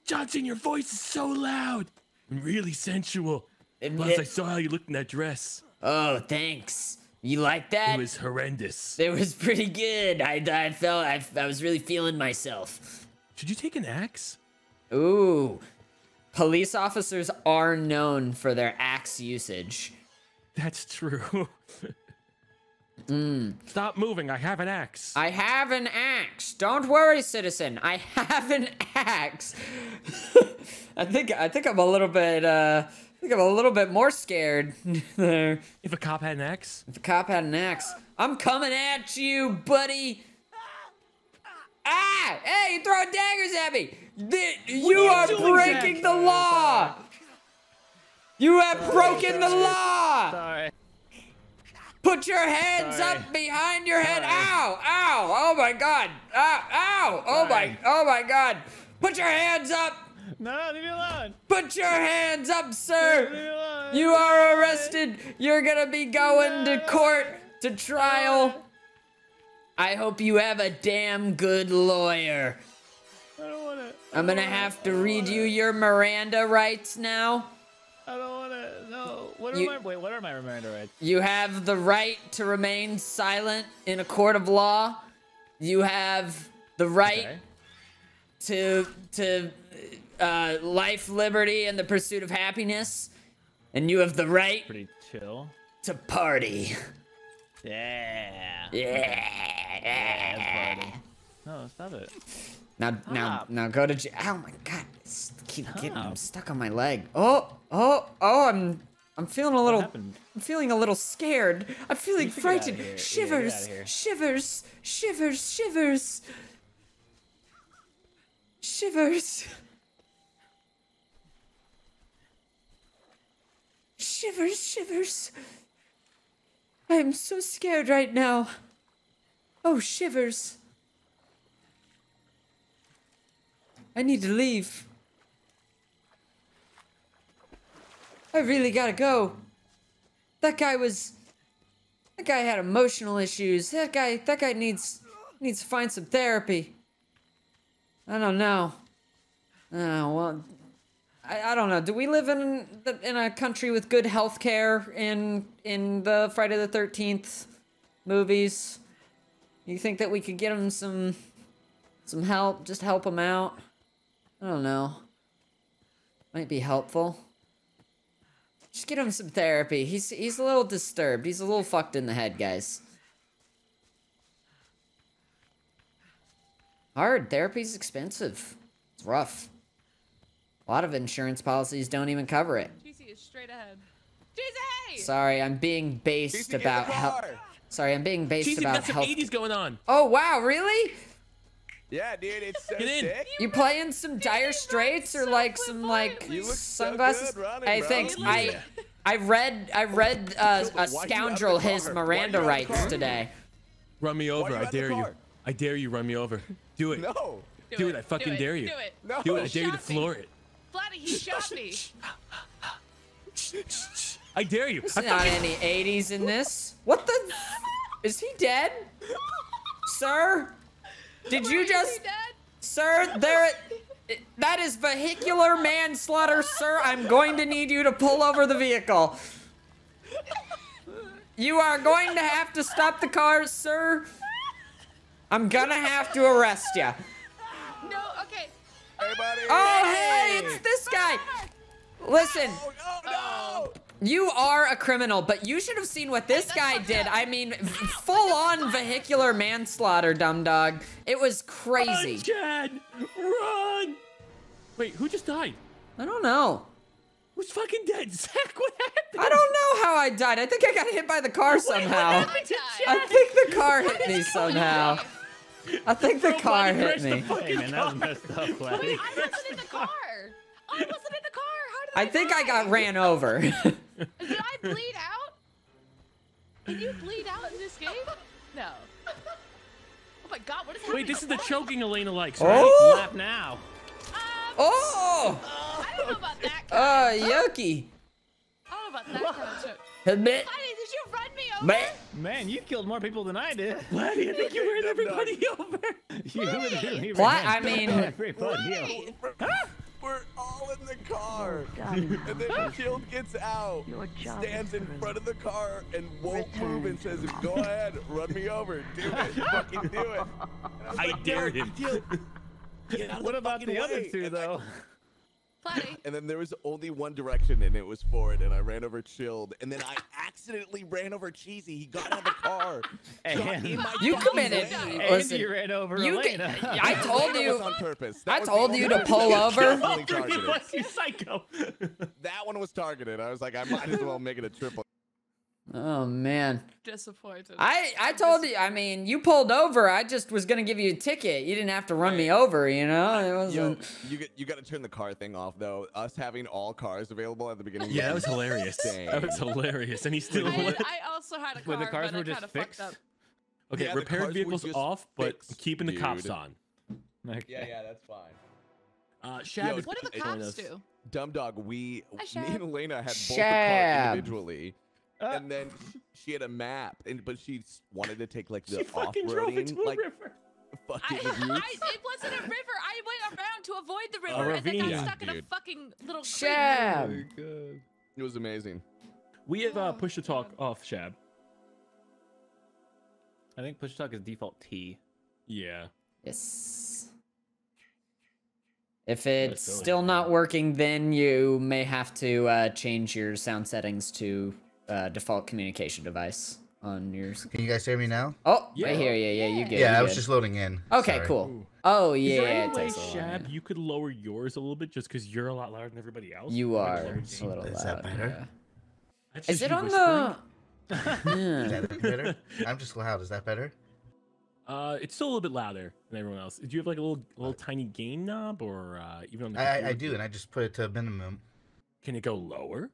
Johnson, your voice is so loud and really sensual. And Plus, I saw how you looked in that dress. Oh, thanks. You like that? It was horrendous. It was pretty good. I, I felt I, I was really feeling myself. Should you take an axe? Ooh. Police officers are known for their axe usage. That's true. [laughs] Stop moving. I have an axe. I have an axe. Don't worry, citizen. I have an axe. [laughs] I think I think I'm a little bit uh I think I'm a little bit more scared [laughs] there. if a cop had an axe, If a cop had an axe. I'm coming at you, buddy. Ah! Hey, you're throwing daggers at me! Th- you you are doing, breaking the law! You have broken the law! Sorry. Put your hands Sorry. up behind your head. Sorry. Ow! Ow! Oh my god! Ow! Ow! Oh my! Oh my god! Put your hands up! No, leave me alone. Put your hands up, sir! You are arrested. You're gonna be going to court to trial. I hope you have a damn good lawyer. I don't want to. I'm gonna have to read you your Miranda rights now. I don't want to. No. What are You- my wait? What are my Miranda rights? You have the right to remain silent in a court of law. You have the right Okay. to to uh, life, liberty, and the pursuit of happiness. And you have the right Pretty chill. to party. Yeah. Yeah. Party. No, stop it. Now, now, Stop. now go to jail. Oh my god, it's keep getting I'm stuck on my leg. Oh, oh, oh, I'm, I'm feeling a little. I'm feeling a little scared. I'm feeling need to get outta frightened. Yeah, Shivers, shivers, shivers, shivers, shivers, shivers, shivers. I am so scared right now. Oh, shivers. I need to leave. I really gotta go. That guy was. That guy had emotional issues. That guy. That guy needs needs to find some therapy. I don't know. Oh well. I, I don't know. Do we live in the, in a country with good health care in in the Friday the Thirteenth movies? You think that we could get him some some help? Just help him out. I don't know. Might be helpful. Just get him some therapy. He's he's a little disturbed. He's a little fucked in the head, guys. Hard. Therapy's expensive. It's rough. A lot of insurance policies don't even cover it. GC is straight ahead. GC! Sorry, I'm being based Casey, get in about the health. Sorry, I'm being based Cheesy, we about got some health. 80s going on. Oh wow, really? Yeah, dude, it's so Get in. sick. You playing some Dire Straits or so like some like flamboyantly. You look so sunglasses? good running, I bro. think I I read I read uh, a scoundrel his Miranda you have the rights today. Run me over. I dare you. I dare you. Run me over. Do it. No. Do it, I fucking do it, dare you. Do it. No. Do it. I dare you to floor it. Flatty, he shot me. I dare you. I There's not any 80s in this. What the? Is he dead? Sir? Did Wait, you is just he dead? Sir, there that is vehicular manslaughter, sir. I'm going to need you to pull over the vehicle. You are going to have to stop the car, sir. I'm gonna have to arrest you. No, okay. Hey, buddy. Oh, hey, it's this guy. Listen, Oh, no, no. you are a criminal, but you should have seen what this that's guy did. up. I mean, full on vehicular manslaughter, dumb dog. It was crazy. Run, Chad. Run. Wait, who just died? I don't know. Who's fucking dead? [laughs] Zach, what happened? I don't know how I died. I think I got hit by the car somehow. I died. I think the car hit me somehow. I think the car hit crashed the me. Hey man, that was messed up, [laughs] Wait, I wasn't in the car. I wasn't in the car. How did I I think I got ran over. [laughs] Did I bleed out? Can you bleed out in this game? No. Oh my god, what is happening? Wait, this is the choking Elena likes, right? oh! Laugh now. Um, Oh! I don't know about that kind Uh, of yucky. I don't know about that kind of choke. Admit. Flatty, did you run me over? Meh. Man, you killed more people than I did. Laddie, I think you ran everybody over. [laughs] You really What? ran I mean- everybody Flatty. over. We're all in the car. Oh, Done. [laughs] And then Shield gets out, Your stands in front of the car, and won't move and says, "Go ahead, run me over, do it, [laughs] fucking do it." And was I like, dare "No, him. Shield, get out of What about fucking the other two though? Flatty. And then there was only one direction, and it was forward. And I ran over Chilled, and then I [laughs] accidentally ran over Cheesy. He got out of the car. [laughs] And- in my You committed. way. And Listen, you ran over you Elena. can- I told you. was on purpose. That I was told you to pull over. definitely [laughs] targeted. You, psycho. That one was targeted. I was like, I might as well make it a triple. Oh man. Disappointed. I I told you. I mean, you pulled over. I just was gonna give you a ticket. You didn't have to run me over. You know, it wasn't. you get, you got to turn the car thing off though. Us having all cars available at the beginning. Yeah, that was hilarious. That was hilarious. And he still I, went. I also had a car, Wait, the cars were just kind of fucked fixed? up. Okay, Yeah, repaired vehicles just off, but fixed, keeping the cops on. Okay. Yeah, yeah, that's fine. Uh, Shad Yo, is What do the joining cops do? Dumb dog, we Hi, me and Elena had both the car individually, and then she had a map, and but she wanted to take like the She fucking drove off-roading, like river. I, fucking I, routes. it wasn't a river. I went around to avoid the river and then ravine. got stuck in a fucking little creek. Shab. It was amazing. We have uh, Oh, push to talk off, Shab. I think push talk is default T. Yeah. Yes. If it's still not working, then you may have to uh, change your sound settings to uh, default communication device on yours. Can you guys hear me now? Oh, Yeah. I hear you. Yeah, you get. yeah, you I was just loading in. Okay, Sorry. cool. Oh Is yeah, there any it way, takes a Shab, yeah. you could lower yours a little bit just because you're a lot louder than everybody else? You are a gain? little Is that better? Yeah. Is it on whispering. the? Is that [laughs] better? I'm just loud. Is that better? Uh, it's still a little bit louder than everyone else. Do you have like a little, little tiny gain knob, or uh, even on the? I, I, I do, and I just put it to a minimum. Can it go lower?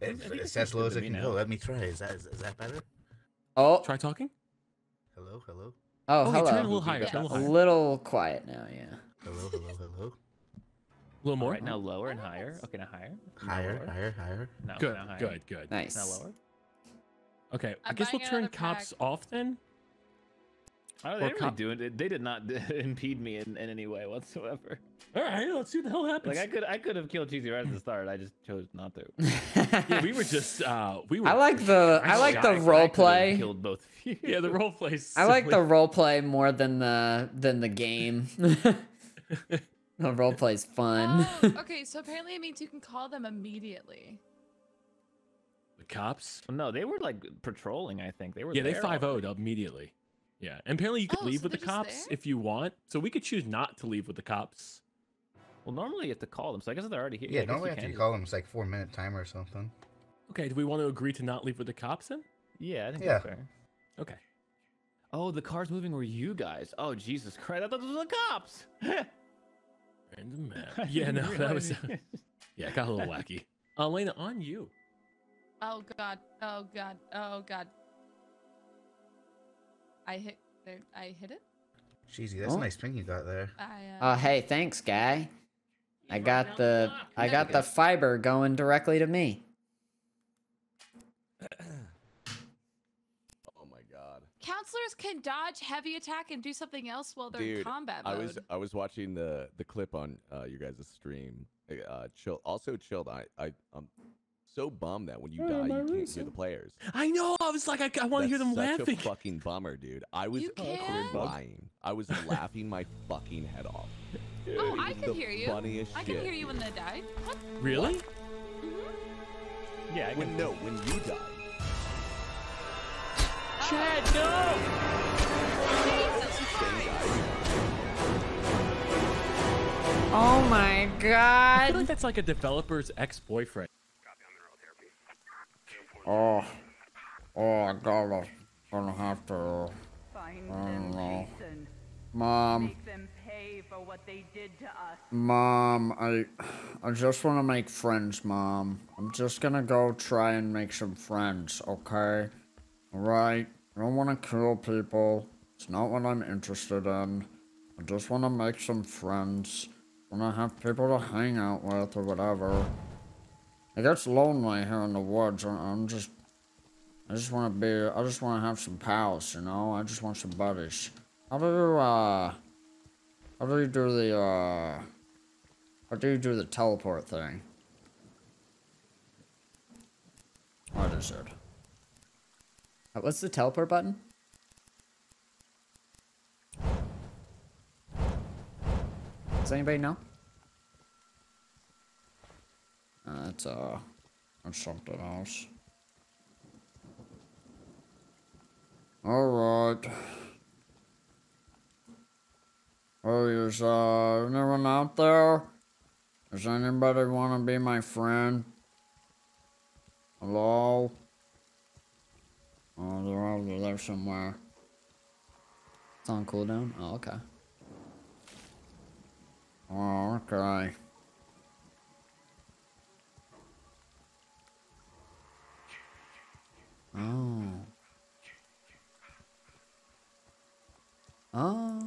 It, think it's it's as good low as to it can now. go. Let me try. Is that is, is that better? Oh, Try talking. Hello, hello, oh, okay, turn a little higher. Yeah. Turn a A little higher. little quiet now. Yeah. hello, hello, hello. A little more. Right now lower and higher. Okay, now higher. Higher, lower. higher, higher. Now, Good, now higher. good, good. Nice. Now lower. Okay, I I'm guess we'll turn cops pack. off then. Oh, Or they didn't cop- really do it. They did not [laughs] impede me in, in any way whatsoever. All right, let's see what the hell happens. Like I could, I could have killed Cheesy right at the start. I just chose not to. [laughs] yeah, we were just, uh, we [laughs] were. I like the I like the I- I role could've play. Killed both of you. Yeah, the role plays. I like the role play more than the than the game. the role play's fun. Oh, okay, so apparently it means you can call them immediately. the cops. No, they were like patrolling. I think they were. Yeah, they there five already. would immediately. Yeah, and apparently you could Oh, leave so with the cops there? if you want. So we could choose not to leave with the cops. Well, normally you have to call them. So I guess they're already here. Yeah, I normally you have to call them, it's like four minute timer or something. Okay, do we want to agree to not leave with the cops then? Yeah, I think Yeah. that's fair. Okay. Oh, the cars moving were you guys. Oh, Jesus Christ! I thought those were the cops. [laughs] Random [laughs] map. Yeah, no, that was. [laughs] yeah, it got a little wacky. Elena, on you. Oh god. Oh god. Oh god. I hit there. I hit it. Cheesy, that's Oh. a nice ping you got there. I. Uh, Oh, hey, thanks, guy. I got the I got the fiber going directly to me. [coughs] Oh my god, counselors can dodge heavy attack and do something else while they're in dude! combat I was I was watching the the clip on uh, your guys' stream. Uh, chill. Also chilled. I I I'm so bummed that when you die you can't hear the players. I know. I was like, I, I want to hear That's them such laughing. a [laughs] fucking bummer, dude. I was crying. I was laughing my fucking head off. oh, I It was can hear you. Funniest I can shit. hear you when they died. What? Really? Mm-hmm. yeah, I When can. no, when you die. Chad, no! Jesus Christ. Oh my god. I feel like that's like a developer's ex-boyfriend. Oh. Oh, I gotta gonna have to Find I don't them, know. Jason. Mom, Make them pay for what they did to us. Mom, I I just want to make friends, Mom. I'm just gonna go try and make some friends, okay? Alright? I don't want to kill people. It's not what I'm interested in. I just want to make some friends. want to have people to hang out with or whatever. It gets lonely here in the woods. I'm just... I just want to be... I just want to have some pals, you know? I just want some buddies. How do you, uh... How do you do the, uh... How do you do the teleport thing? What is it? Uh, What's the teleport button? Does anybody know? Uh, that's, uh... That's something else. Alright. Oh, is uh anyone out there? Does anybody want to be my friend? Hello? Oh, they're over there somewhere. It's on cooldown? Oh, okay. Oh, okay. Oh. Oh.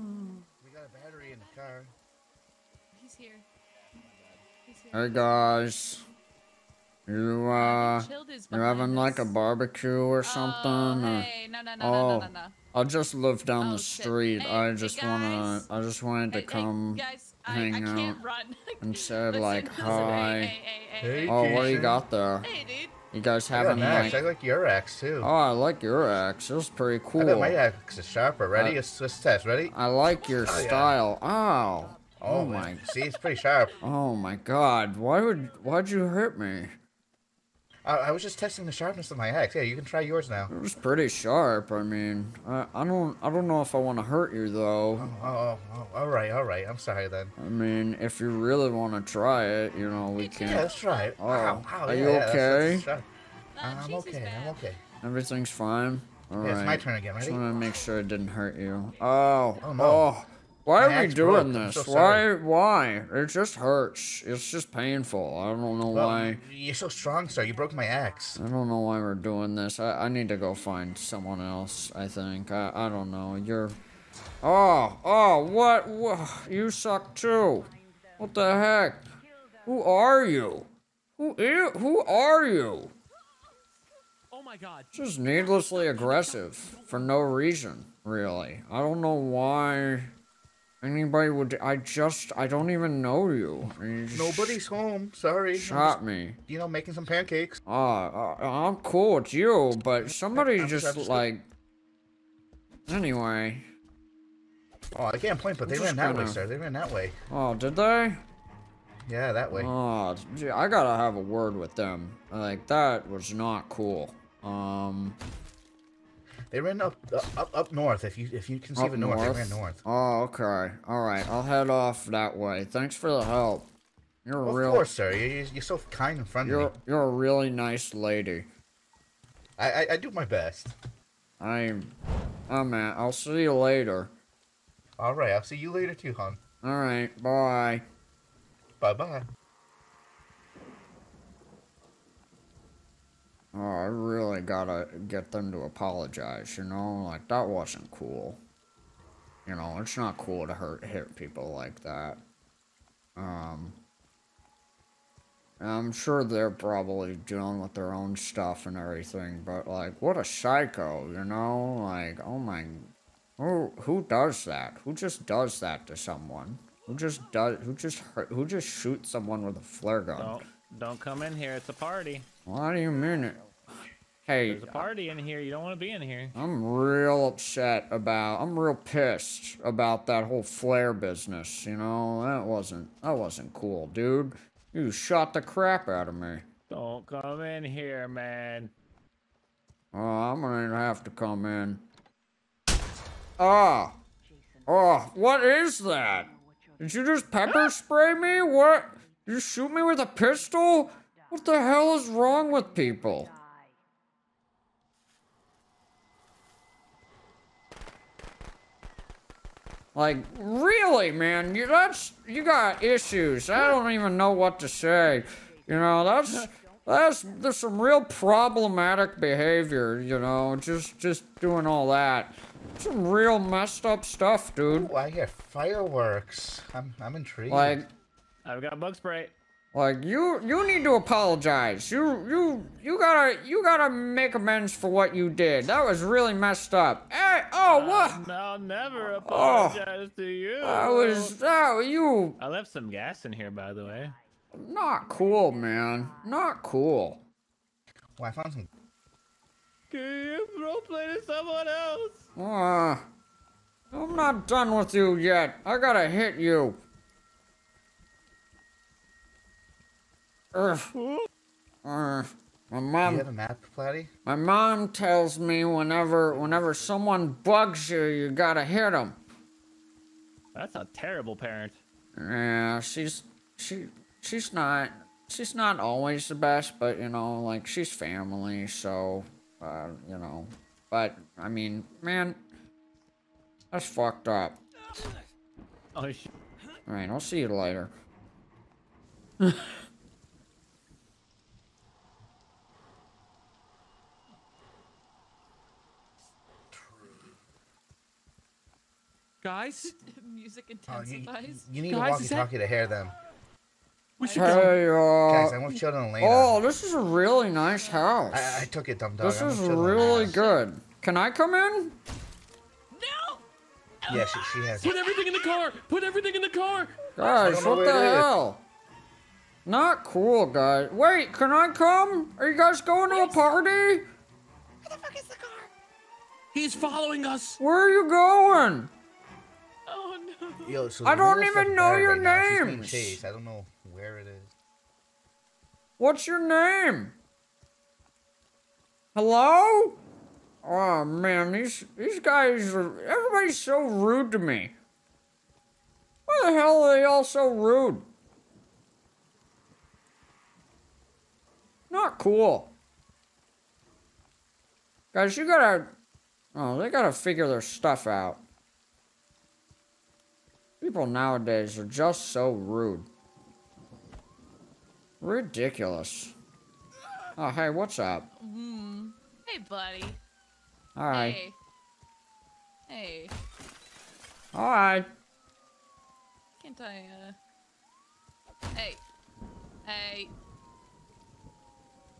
We got a battery in the car. He's here. He's here. Hey guys. You uh Chilled is you having like a barbecue or something? Oh, hey, no, no, no, oh, no, no, no, no. I just live down Oh, the street. Hey, I hey, just wanna. I just wanted to Hey, hey, come guys, I, I hang can't out run. [laughs] and say Listen, like hi. Hey, hey, hey, hey, Hey, Oh, what do you got there? hey, dude. You guys have an axe. like I like your axe too. Oh, I like your axe. It was pretty cool. I bet my axe is sharper. Ready? Uh, let's test. Ready? I like your Oh, yeah. style. Ow. Oh, Oh man. my See, it's pretty sharp. Oh my god. Why would why'd you hurt me? I, I was just testing the sharpness of my axe. Yeah, you can try yours now. It was pretty sharp. I mean, I, I don't I don't know if I want to hurt you though. Oh, oh, oh, all right, all right. I'm sorry then. I mean, if you really want to try it, you know, we Yeah, can. let's try it. Oh, Ow, ow, are yeah, you yeah, let's- let's okay? try. Uh, I'm Jesus, okay. man. I'm okay. Everything's fine. All Yeah, it's my turn again. Ready? Just want to make sure it didn't hurt you. Oh, Oh, no. oh. Why are we axe broke. doing this? so why? Why? It just hurts. It's just painful. I don't know Well, why. You're so strong, sir. You broke my axe. I don't know why we're doing this. I, I need to go find someone else, I think. I, I don't know. You're. Oh, oh, what, what? You suck too. What the heck? Who are you? Who is, who are you? Oh my god. Just needlessly aggressive for no reason, really. I don't know why anybody would. I just, I don't even know you. You Nobody's home. Sorry. Shot just, me. you know, making some pancakes. Uh, uh, I'm cool with you, but somebody I'm just, like. Anyway. Oh, I can't point, but they I'm ran that way, gonna- sir. They ran that way. Oh, did they? Yeah, that way. Oh, gee, I gotta have a word with them. Like, that was not cool. Um. They ran up, up, up, north. If you, if you can see Up the north, north? they ran north. Oh, okay. Alright, I'll head off that way. Thanks for the help. You're a Of real. course, sir. You're, you're so kind and friendly. You're, you're a really nice lady. I, I, I do my best. I'm. Oh, man. I'll see you later. All right. I'll see you later too, hon. Alright, bye. Bye bye. Oh, I really gotta get them to apologize, you know? Like, that wasn't cool. You know, it's not cool to hurt hit people like that. Um, I'm sure they're probably dealing with their own stuff and everything, but like, what a psycho, you know? Like, oh my, who who does that? Who just does that to someone? Who just does? Who just hurt, who just shoots someone with a flare gun? Don't don't come in here. It's a party. What do you mean? It? Hey, There's a party in here. You don't want to be in here. I'm real upset about. I'm real pissed about that whole flare business. You know that wasn't that wasn't cool, dude. You shot the crap out of me. Don't come in here, man. Oh, I'm gonna have to come in. Ah, oh, what is that? Did you just pepper spray me? What? Did you shoot me with a pistol? What the hell is wrong with people? Like, really, man? You that's you got issues. I don't even know what to say. You know, that's that's there's some real problematic behavior, you know, just just doing all that. Some real messed up stuff, dude. Ooh, I hear fireworks. I'm, I'm intrigued. Like I've got bug spray. Like you you need to apologize. You you you gotta you gotta make amends for what you did. That was really messed up. Hey, oh what? I'll never apologize to you. That was that you I left some gas in here, by the way. not cool, man. Not cool. well, I found some. Can you roleplay to someone else? Uh, I'm not done with you yet. I gotta hit you. Ugh. Uh, my Do you mom, have a map, Flatty? my mom tells me whenever, whenever someone bugs you, you gotta hit them. That's a terrible parent. Yeah, she's, she, she's not, she's not always the best, but you know, like she's family, so, uh, you know, but I mean, man, that's fucked up. Oh, sh- All right, I'll see you later. [laughs] Guys, [laughs] Music Oh, you, intensifies. you need Guys, a walkie-talkie to hear them. we should go. Hey, Guys, I uh, want children and Elena. oh, this is a really nice house. I, I took it, dumb dog. This I want is really good. Can I come in? No! Yeah, she, she has. Put everything in the car. Put everything in the car. Guys, what the where it is. hell? Not cool, guys. Wait, can I come? Are you guys going to a party? Where the fuck is the car? He's following us. Where are you going? Oh no. Yo, so I don't even know your right now. She's being chased. I don't know where it is. What's your name? Hello? Oh man, these these guys are everybody's so rude to me. Why the hell are they all so rude? Not cool. Guys, you gotta Oh, they gotta figure their stuff out. People nowadays are just so rude. Ridiculous. Oh, hey, what's up? Hey, buddy. All right. Hey. Hey. Hi. Can't I, uh... Hey. Hey.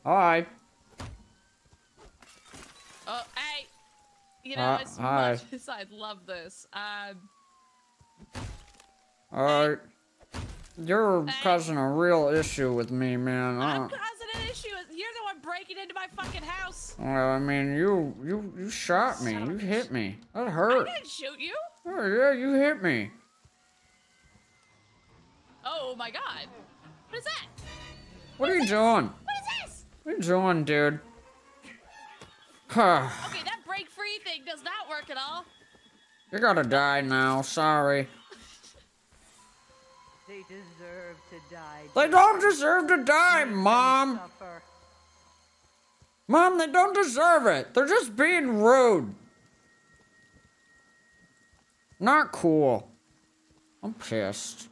Hi. Oh, hey! You know, Uh, as hi. much [laughs] as I'd love this, um... Uh, you're Hey. causing a real issue with me, man. I'm causing an issue. You're the one breaking into my fucking house. well, I mean, you, you, you shot me. You hit me. That hurt. I didn't shoot you. Oh, yeah, you hit me. Oh my god. What is that? What are you doing? What is this? What are you doing, dude? Huh. Okay, that break free thing does not work at all. You gotta die now. Sorry. They deserve to die. They don't deserve to die, Mom. Mom, they don't deserve it. They're just being rude. Not cool. I'm pissed.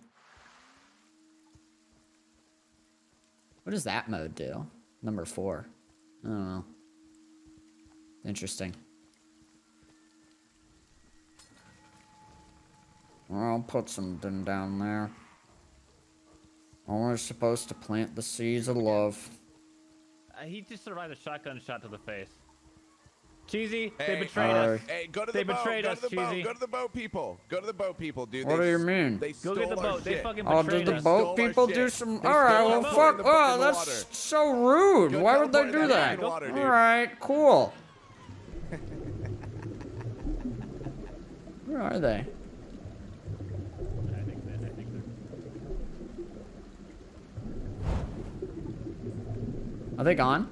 What does that mode do? Number four. I don't know. Interesting. I'll put something down there. Only supposed to plant the seeds of love. Uh, he just survived a shotgun shot to the face. Cheesy, they betrayed uh, us. Hey, go to They the boat. betrayed go us, to the boat. Cheesy. Go to the boat, people. Go to the boat, people, dude. What They do you mean? They Go stole get the our boat. They shit. fucking Oh, betrayed did the us. boat Stole our people do some? They All right, well, fuck. and put it Oh, that's so rude. Go Why would they do that that? in the water. All right, cool. [laughs] Where are they? I think that- I think they're- Are they gone?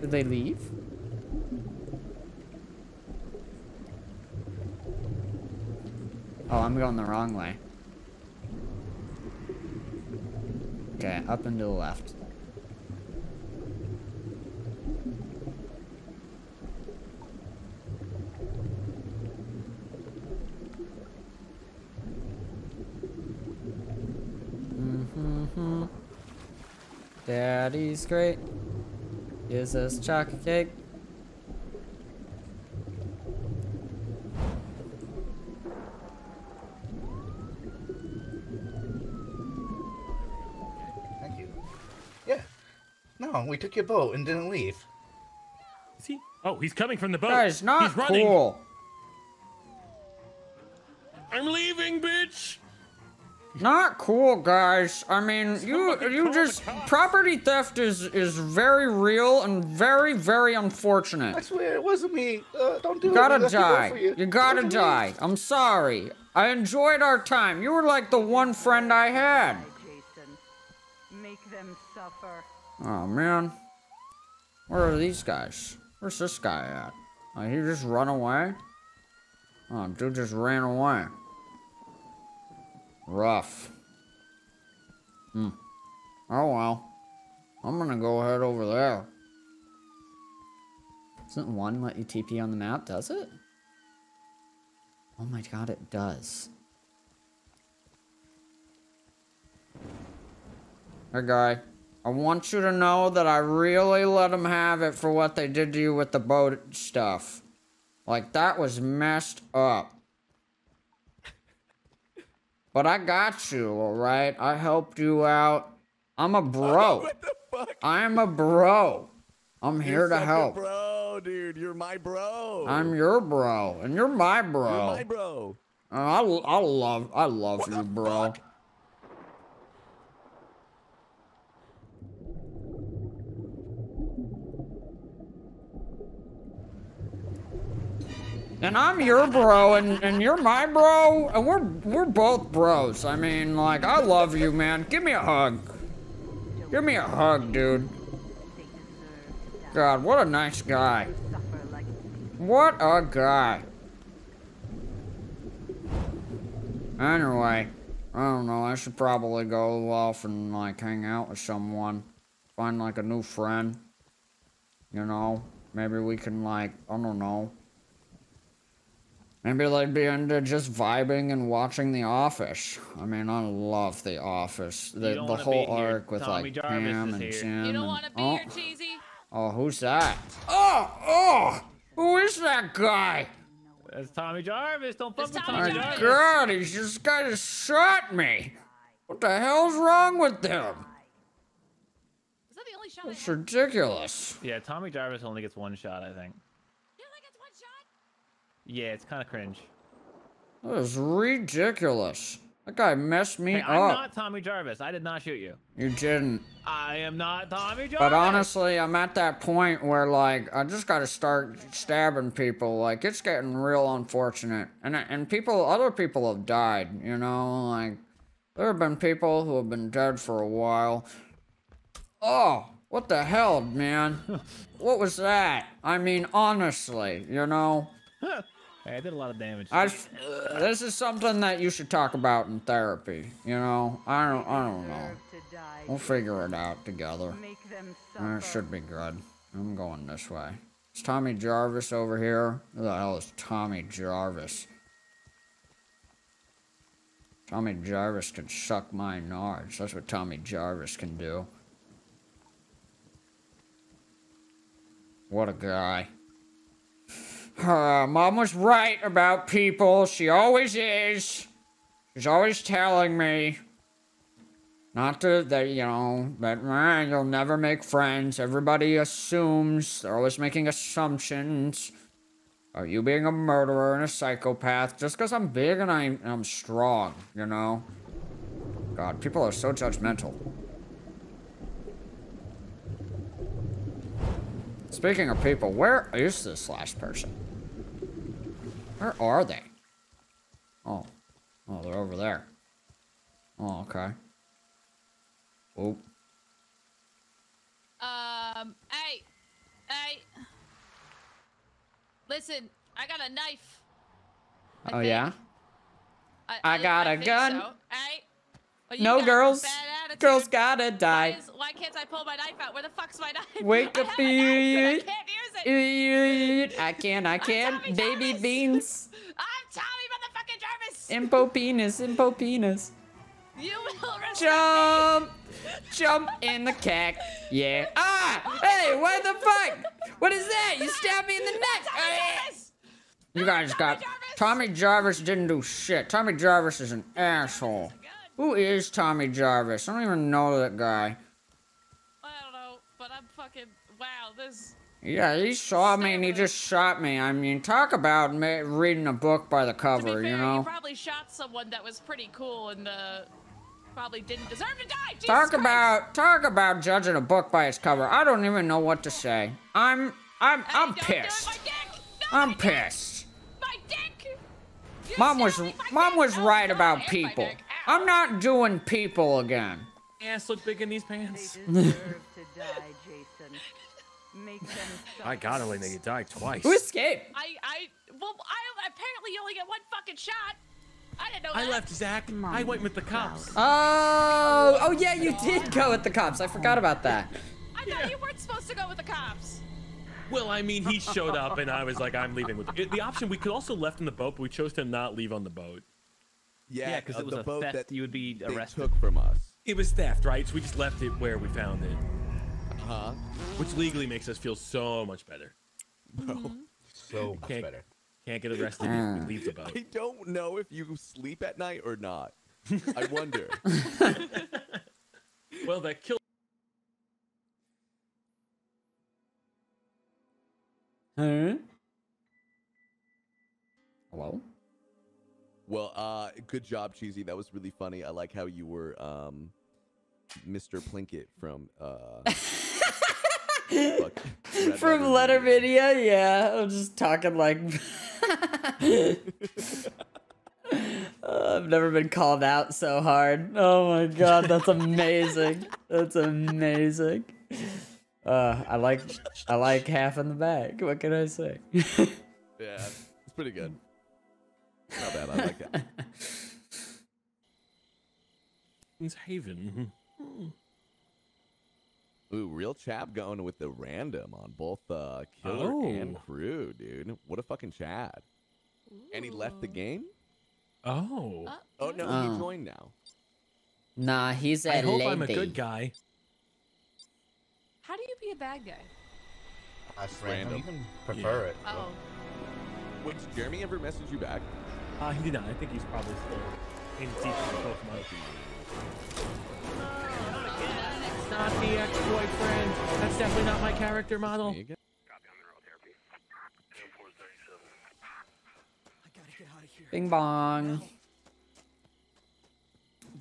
Did they leave? Oh, I'm going the wrong way. Okay, up and to the left. Mm-hmm. Daddy's great. Gives us chocolate cake. Thank you. Yeah. No, we took your boat and didn't leave. See? Oh, he's coming from the boat. Guys, not he's running. cool. I'm leaving, bitch. Not cool, guys. I mean, you you just property theft is is very real and very very I unfortunate. swear it wasn't me. Uh, don't do You it. gotta We left the boat die. for You gotta me. die. I'm sorry. I enjoyed our time. You were like the one friend I had. Make them suffer. Oh man. Where are these guys? Where's this guy at? Oh, he just run away? Oh, dude just ran away. Rough. Hmm. Oh well. I'm gonna go ahead over there. Doesn't one let you TP on the map, does it? Oh my god, it does. Hey guy, I want you to know that I really let them have it for what they did to you with the boat stuff. Like, that was messed up. But I got you, alright? I helped you out. I'm a [laughs] bro. What the fuck? I'm a bro. I'm here You're to such a help. bro, dude. You're my bro. I'm your bro, and you're my bro. You're my bro. Uh, I, I love, I love What you, bro. fuck? And I'm your bro, and, and you're my bro, and we're we're both bros. I mean, like, I love you, man. Give me a hug. Give me a hug, dude. God, what a nice guy. What a guy. Anyway, I don't know. I should probably go off and like hang out with someone, find like a new friend. You know, maybe we can like I don't know. Maybe they'd be into just vibing and watching The Office. I mean, I love The Office. The the whole be here. arc with Tommy like Jarvis Pam and here. Jim. You don't want to be oh, here, cheesy? oh, who's that? Oh, oh, who is that guy? That's Tommy Jarvis. Don't fuck It's with Tommy Tommy My Jarvis. Jarvis. God, he's just guy just shot me. What the hell's wrong with them? Is that the only shot It's ridiculous. Yeah, Tommy Jarvis only gets one shot, I think. You only gets one shot? Yeah, it's kind of cringe. That is ridiculous. That guy messed me Hey, I'm not Tommy Jarvis. I did not shoot you. You didn't. I am not Tommy Jarvis. But honestly, I'm at that point where like I just gotta start stabbing people. Like it's getting real unfortunate, and and people, other people have died. You know, like there have been people who have been dead for a while. Oh, what the hell, man? [laughs] what was that? I mean, honestly, you know, hey, I did a lot of damage. I. This is something that you should talk about in therapy. You know, I don't, I don't know. deserve to die. We'll figure it out together. Make them Uh, It should be good. I'm going this way. It's Tommy Jarvis over here? Who the hell is Tommy Jarvis? Tommy Jarvis can suck my nards. That's what Tommy Jarvis can do. What a guy. Uh, Mom was right about people. She always is. She's always telling me. Not to, that, you know, that man, you'll never make friends. Everybody assumes. They're always making assumptions. Are you being a murderer and a psychopath? Just because I'm big and I'm, I'm strong, you know? God, people are so judgmental. Speaking of people, where is this last person? Where are they? Oh. Oh, they're over there. Oh, okay. Oh. Um, hey, hey. Listen, I got a knife. I Oh, think. yeah? I got a gun. so. Hey. No girls. Girls gotta Why, die. is, why can't I pull my knife out? Where the fuck's my knife? [laughs] Wake up, have a knife, but I [laughs] can't use it. I can, I can. Baby Jarvis. beans. [laughs] I'm Tommy motherfucking Jarvis. Impo penis, impo penis. you will Jump! Jump in the cack. Yeah. Ah! Hey, what the fuck? What is that? You stabbed me in the neck. Tommy. You guys got. Tommy Jarvis didn't do shit. Tommy Jarvis is an asshole. Who is Tommy Jarvis? I don't even know that guy. I don't know, but I'm fucking wow. This Yeah, he saw me and he just shot me. I mean, talk about ma- reading a book by the cover, fair, you know? probably shot someone that was pretty cool and uh, probably didn't deserve to die. Jesus Talk Christ. about talk about judging a book by its cover. I don't even know what to say. I'm I'm I'm don't do it, pissed. No, I'm pissed. My dick. You Mom was mom was Oh, right about people. Dick. Ow. I'm not doing people again. Ass look big in these pants. to die, Jason. Make them. I gotta let you die twice. Who escaped? I I well I apparently you only get one fucking shot. I didn't know I that. left Zach. I went with the cops. Oh, oh yeah, you did go with the cops. I forgot about that. I thought you weren't supposed to go with the cops. Well, I mean, he showed up, and I was like, I'm leaving with the, the option. We could also left in the boat, but we chose to not leave on the boat. Yeah, Yeah, because uh, it was the a boat theft. that You would be they arrested. took from us. It was theft, right? So we just left it where we found it, Uh Huh? which legally makes us feel so much better. [laughs] So much Can't- better. Can't get arrested if we leave the boat. I don't know if you sleep at night or not. I [laughs] wonder. [laughs] Well, that killed. Huh? Hello? Well, uh, good job, Cheesy. That was really funny. I like how you were um, Mr. Plinkett from uh, [laughs] From Red Letter Media, yeah. I'm just talking like. Uh, [laughs] I've never been called out so hard. Oh my god, that's amazing. that's amazing. Uh, I like I like half in the bag. What can I say? [laughs] Yeah, it's pretty good. Not bad. I like it. It's [laughs] Haven. Ooh, real chap going with the random on both uh, killer and Oh. crew, dude. What a fucking Chad. And he left the game? Oh. Uh, Oh no, Oh. he joined now. Nah, he's a I hope lady. I'm a good guy. How do you be a bad guy? That's random. random. You can prefer it. Uh oh. Wait, did Jeremy ever message you back? Uh, he did not. I think he's probably still in deep in Pokemon. Not the ex-boyfriend. That's definitely not my character model. Me again? I gotta get out of here. Bing bong.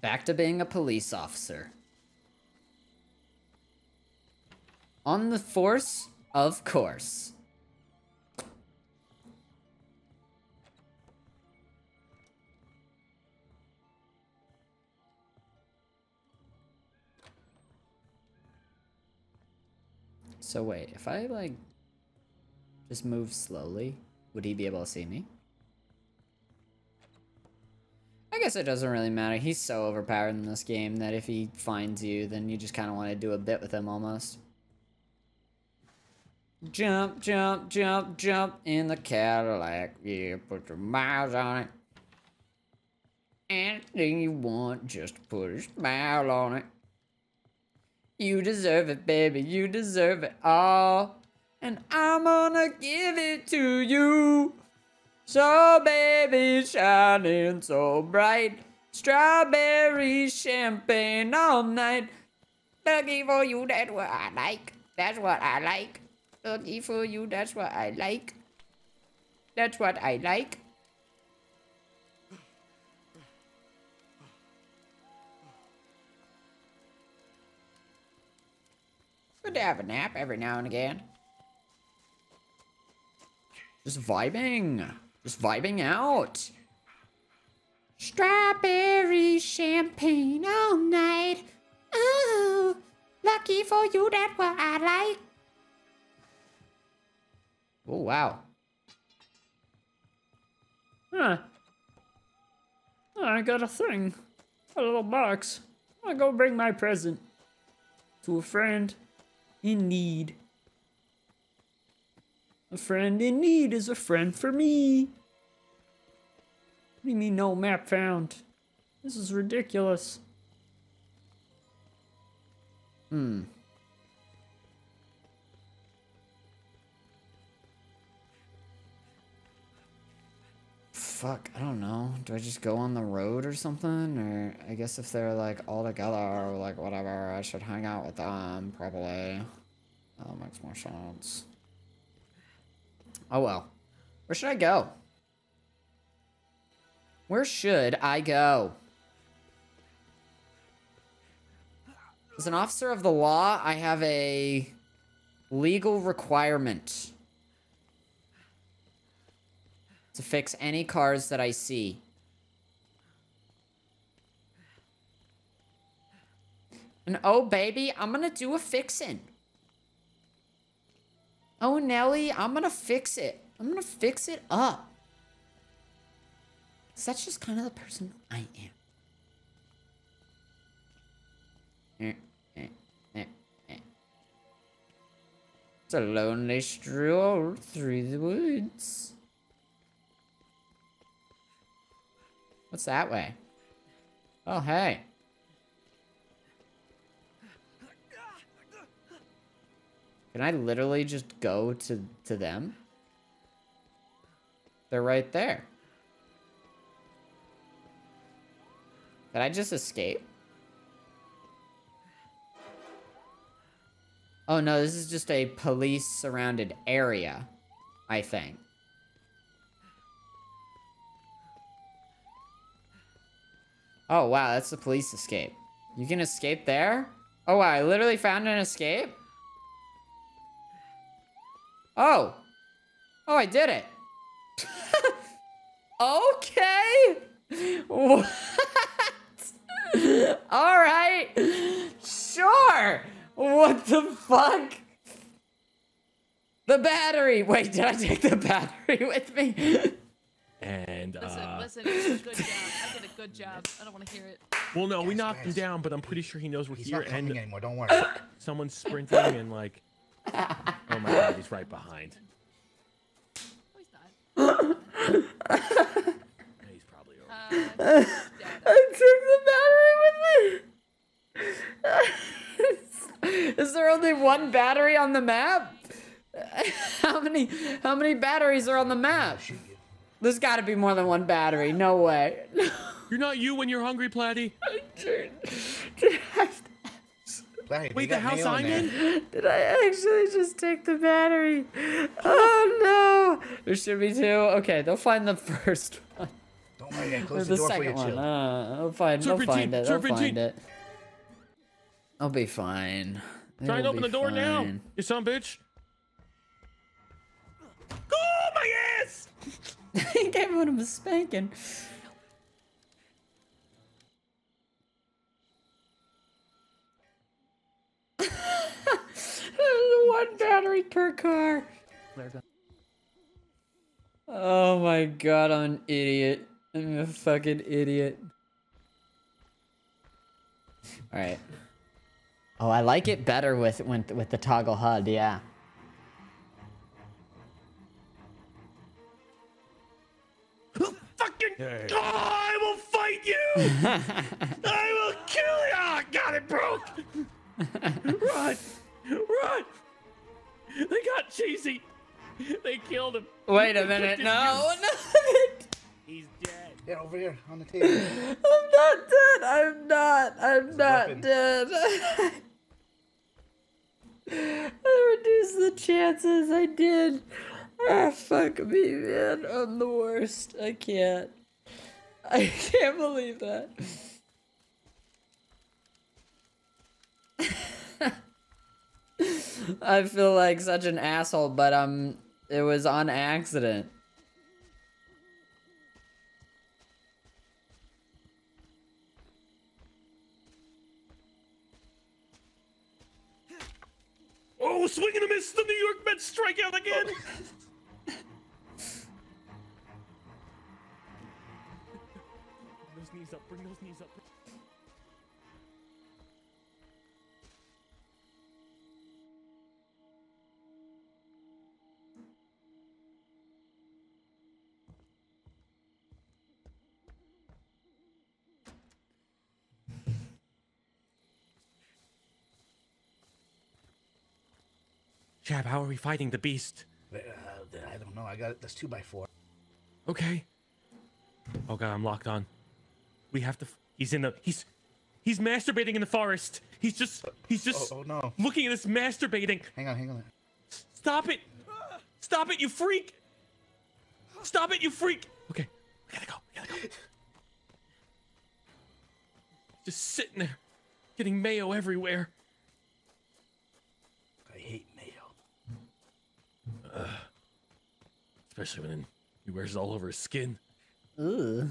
Back to being a police officer. On the force, of course. So wait, if I like just move slowly, would he be able to see me? I guess it doesn't really matter. He's so overpowered in this game that if he finds you, then you just kind of want to do a bit with him almost. Jump, jump, jump, jump in the Cadillac. Yeah, put your miles on it. Anything you want, just put a smile on it. You deserve it, baby. You deserve it all. And I'm gonna give it to you. So baby, shining so bright. Strawberry champagne all night. Lucky for you, that's what I like. That's what I like. Lucky for you, that's what I like. That's what I like. Good to have a nap every now and again. Just vibing. Just vibing out. Strawberry champagne all night. Ooh, lucky for you, that's what I like. Oh, wow. Huh. I got a thing. A little box. I'll go bring my present to a friend in need. A friend in need is a friend for me. What do you mean no map found? This is ridiculous. Hmm. Fuck, I don't know. Do I just go on the road or something? Or I guess if they're like all together or like whatever, I should hang out with them probably. That makes more sense. Oh well. Where should I go? Where should I go? As an officer of the law, I have a legal requirement to fix any cars that I see. And oh, baby, I'm gonna do a fixin'. Oh, Nelly, I'm gonna fix it. I'm gonna fix it up. 'Cause that's just kind of the person I am. It's a lonely stroll through the woods. What's that way? Oh, hey. Can I literally just go to, to them? They're right there. Did I just escape? Oh no, this is just a police surrounded area, I think. Oh wow, that's the police escape. You can escape there? Oh wow, I literally found an escape? Oh! Oh, I did it! [laughs] okay! What? Alright! Sure! What the fuck? The battery! Wait, did I take the [laughs] battery with me? And Listen, uh, listen, it a good job. I did a good job. I don't want to hear it. well, no, we Guys, knocked him down, but I'm pretty sure he knows we're He's here, not coming and anymore. Don't worry. someone's sprinting and like, oh my god, he's right behind. No, he's not. [laughs] He's probably over. Uh. [laughs] I took the battery with me. [laughs] Is there only one battery on the map? How many how many batteries are on the map? Shoot you. There's got to be more than one battery. No way. [laughs] You're not you when you're hungry, Flatty. Play, they Wait, the house mail I'm in? Did I actually just take the battery? Oh no! There should be two. Okay, they'll find the first one. Don't worry, I Or close the the door for you, second one. chill. Uh, they'll find. They'll find it. They'll find it. I'll be fine. Try and open the door now, you son of a bitch. Oh my ass! [laughs] he gave him a spanking. [laughs] There's one battery per car. Oh my god, I'm an idiot. I'm a fucking idiot. Alright. Oh, I like it better with with with the toggle HUD, yeah. Fucking! Oh, I will fight you! [laughs] I will kill you! Oh, ah, God, it broke! Run! Run! They got cheesy! They killed him! Wait a minute, [laughs] no, no. He's dead. Yeah, over here on the table. I'm not dead. I'm not. I'm not dead. [laughs] I reduced the chances. I did. Ah, fuck me, man. I'm the worst. I can't. I can't believe that. [laughs] I feel like such an asshole, but um, it was on accident. Oh, swinging and a miss! The New York Mets strike out again! Bring [laughs] up, bring those knees up. Chab, how are we fighting the beast? Uh, I don't know. I got this two by four. Okay. Oh god, I'm locked on. We have to. F- He's in the. He's. He's masturbating in the forest. He's just. He's just Oh, oh no. looking at this masturbating. Hang on, hang on. Stop it! Stop it, you freak! Stop it, you freak! Okay, we gotta go. We gotta go. Just sitting there, getting mayo everywhere. I hate mayo. Especially when he wears it all over his skin. Ugh.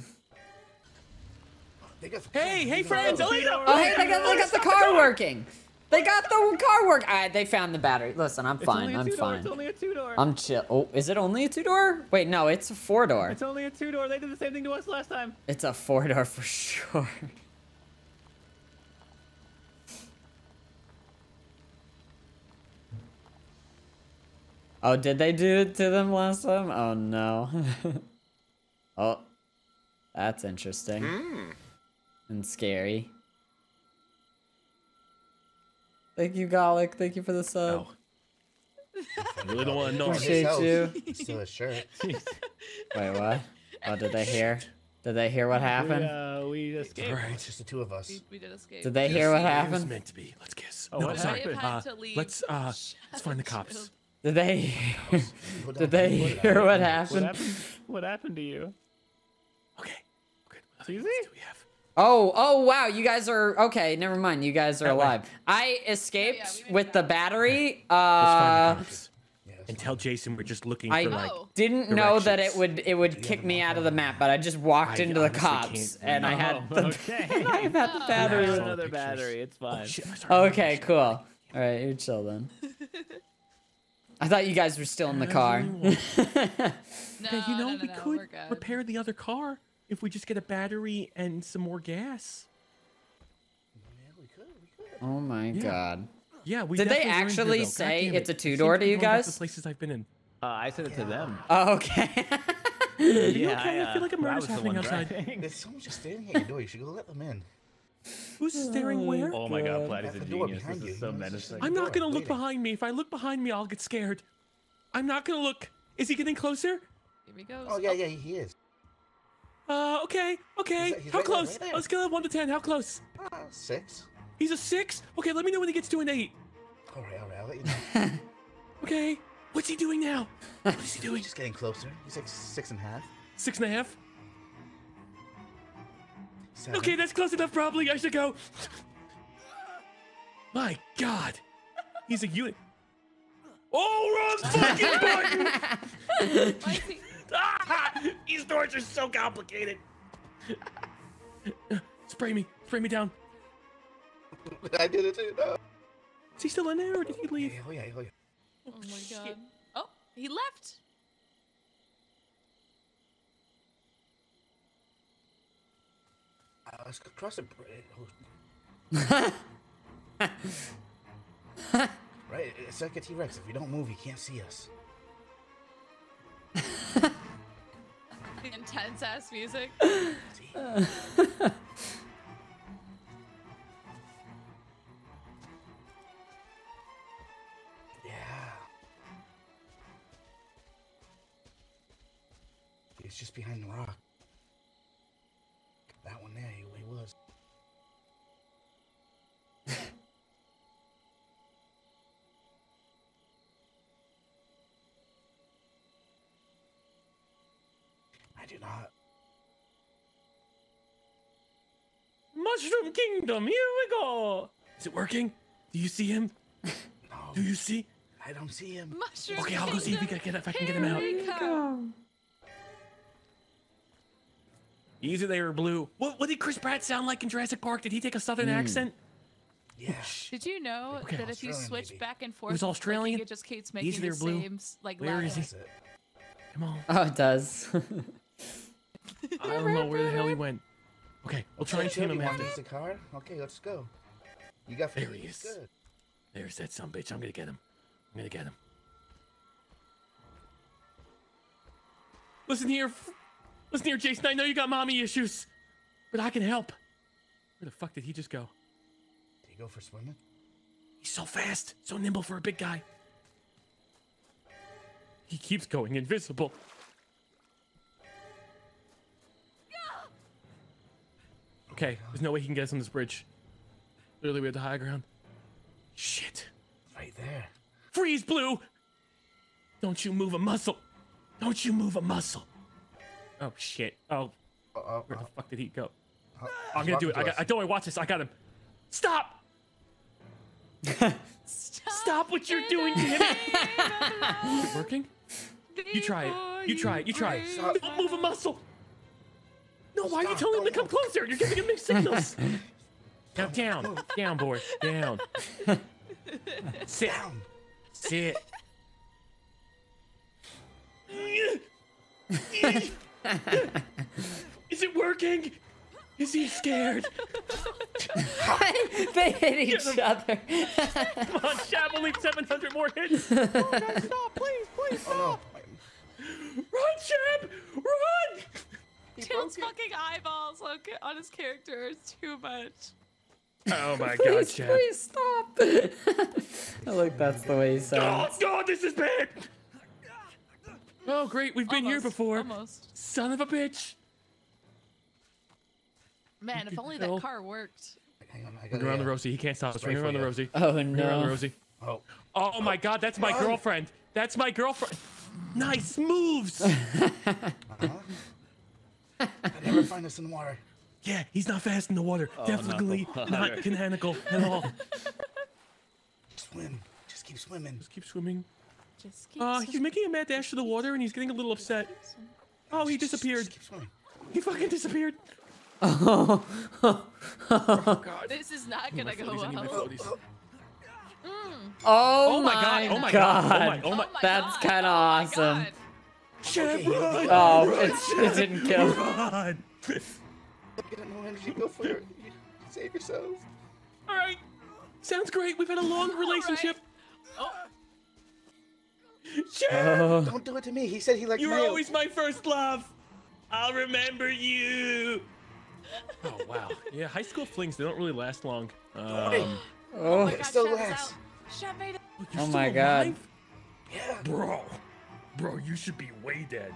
They got Hey, hey, friends! Elena! Oh, hey, they got, they got the car working. They got the car work. Ah, they found the battery. Listen, I'm fine. I'm fine. It's only a two door. I'm chill. Oh, is it only a two door? Wait, no, it's a four door. It's only a two door. They did the same thing to us last time. It's a four door for sure. [laughs] Oh, did they do it to them last time? Oh no. [laughs] oh, that's interesting and scary. Thank you, Garlic. Thank you for the sub. Oh. I really don't want to know. His Appreciate house. you. Still his shirt. [laughs] Wait, what? Oh, did they hear? Did they hear what We, happened? uh, we escaped. All right. It's just the two of us. We, we did escape. Did they hear what happened? It was meant to be. Let's kiss. Oh, no, what sorry. happened? Uh, to leave. let's uh, let's find the cops. Did they? Did they hear down. what What happened? happened? What happened to you? Okay. Okay. What Susie? do we have? Oh, oh wow, you guys are okay, never mind. You guys are That way. alive. I escaped yeah, with the battery. Let's Uh the And tell Jason we're just looking I for like. Oh. didn't know that it would it would kick me out of the map, but I just walked I into the cops can't and I had Oh, the, okay. [laughs] I had the Oh. [laughs] battery. There's another pictures. battery. It's fine. Oh shit! Okay, cool. All right, you're chill then. [laughs] I thought you guys were still in the car. No, Hey, you know no, no, we no, could repair the other car if we just get a battery and some more gas. Yeah, we could. We could. oh my Yeah. god. Yeah, we. Did they definitely here, actually though. Say damn it's a two-door to you guys. The places I've been in. Uh, I said it to them. Oh, okay. yeah, okay? I feel like a I murder's was the happening outside. driving. [laughs] There's someone just standing at your door. You should go let them in. Who's staring where? Oh my god, God. Flatty's a At the door genius. This you, is so you know, menacing. I'm not gonna look behind me. If I look behind me, I'll get scared. I'm not gonna look. Is he getting closer? Here he goes. Oh yeah, yeah, he is. Uh, okay, okay. He's- he's How right there, close? right there. On a scale of one to ten, how close? Ah, six. He's a six. Okay, let me know when he gets to an eight. All right, all right. I'll let you know. [laughs] Okay. What's he doing now? What is he doing? [laughs] He's just getting closer. He's like six and a half. Six and a half. Seven. Okay, that's close enough. Probably I should go. My God, he's a unit. Oh, wrong fucking [laughs] button! [laughs] these doors are so complicated. [laughs] Spray me, spray me down. [laughs] I did it too. No. Is he still in there, or did he leave? Yeah, oh yeah, oh yeah. Oh my god. Oh, he left. Uh, let's cross the bridge. Oh. right, it's like a T-Rex. If you don't move, you can't see us. The intense ass music. [laughs] [laughs] I do not. Mushroom Kingdom, here we go. Is it working? Do you see him? [laughs] No, Do you see? I don't see him. Mushroom. Okay, I'll go see if, we can get, if I can get him Here out. we come. Either they were blue. What, what did Chris Pratt sound like in Jurassic Park? Did he take a southern hmm. accent? Yeah. Did you know Okay. that if you switch maybe. back and forth, it was like, Australian? it just keeps making Easy the Blue. same like Where loud- is he? It. Come on. oh, it does. [laughs] I don't know where the hell he went. Okay, we'll try and tame him after. the car? Okay, let's go. You got There 50 he is. Good. There's that some bitch. I'm gonna get him. I'm gonna get him. Listen here. Listen here, Jason. I know you got mommy issues, but I can help. Where the fuck did he just go? Did he go for swimming? He's so fast, so nimble for a big guy. He keeps going invisible. Okay, there's no way he can get us on this bridge. Literally, we have the high ground. Shit. Right there. Freeze, Blue! Don't you move a muscle. Don't you move a muscle. Oh, shit. Oh, Uh, uh, where uh, the fuck did he go? uh, I'm gonna do it. I, got, I don't worry, watch this. I got him. Stop! [laughs] Stop what you're doing to him! [laughs] Is it working? You try it. You try it. You try it. Stop. Don't move a muscle. No, why are you telling him to come closer? You're giving him mixed [laughs] signals. now down, down, boy, down. Sit. Down. Sit. [laughs] Is it working? Is he scared? [laughs] they hit each other. Come on, Shab, we'll 700 more hits. Oh, guys, stop, please, please stop. Oh, no. Run, Shab! Run! His character is too much. Oh my [laughs] god, Please, Chad. please stop. [laughs] I like that's the way he Oh, sounds. God, this is bad. Oh, great. We've been here before. Almost. Son of a bitch. Man, if only that car worked. Hang on, I gotta. around the Rosie. He can't stop us. Ring around the you. Rosie. Oh Ring around the no. Rosie. Oh, Oh my god, that's my Run. girlfriend. That's my girlfriend. Nice moves. [laughs] I never find us in the water. yeah, he's not fast in the water. Oh, Definitely [laughs] no. not canonical at all. Swim. Just keep swimming. Just keep swimming. Just keep Uh, he's making a mad dash to the water and he's getting a little upset. Oh, he disappeared. Just keep swimming. He fucking disappeared. [laughs] Oh, This is not gonna go Floaties, I need my well. Mm. oh, Oh my god. Oh my god. god. Oh my, oh my. Oh my That's kinda oh my awesome. God. Chad, Okay, run. Oh, Run, it's, it didn't kill. Run. Get no energy. Go for it. Save yourselves. All right. Sounds great. We've had a long relationship. Oh, Chad, Oh, Don't do it to me. He said he liked you were mayo. always my first love. I'll remember you. Oh wow. Yeah, high school flings they don't really last long. Um, oh, my God, still lasts. out. Shep made it. Oh still my God. Yeah. bro, bro, you should be way dead.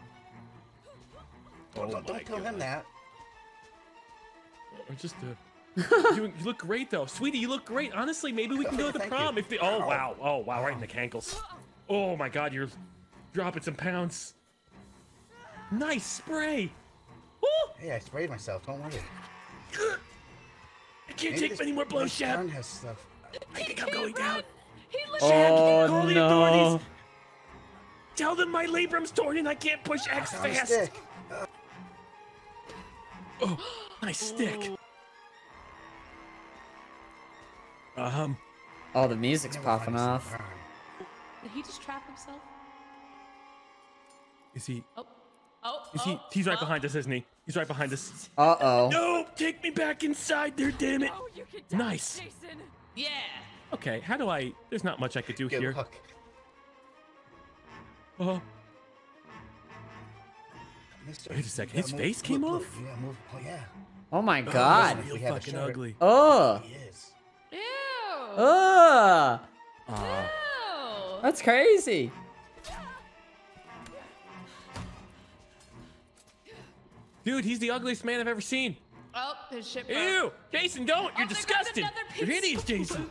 Don't, Oh don't, don't tell him that. [laughs] I'm just uh, you, you look great though, sweetie. You look great. Honestly, maybe we can go to the prom you. if the. Oh wow, oh wow, right in the cankles. Oh my God, you're dropping some pounds. Nice spray. Woo! Hey, I sprayed myself. Don't worry. I can't Maybe take any more blows, this Shep. has stuff. I think I'm going down. He legit. oh call the no. authorities. Tell them my labrum's torn and I can't push X Found a fast. Stick. Oh, nice stick. Um, Oh, the music's popping find us in the off. Did he just trap himself? is he? Oh. Oh. Is oh, he? He's right oh. behind us, isn't he? He's right behind us. Uh oh. No, take me back inside there, damn it. Oh, you can die, Nice. Jason. Yeah. Okay, how do I? There's not much I could do Good here. luck. Oh, Mister, Wait a second, his gotta face move- came look, off? look, You move. Oh yeah. Oh my listen, god. if real we had a fucking ugly. Oh. He is. Ew. Oh. Aw. Ew. That's crazy. dude, he's the ugliest man I've ever seen. Oh, his ship broke. Ew, Jason, don't! You're Oh, disgusting. You're piece. hideous, Jason.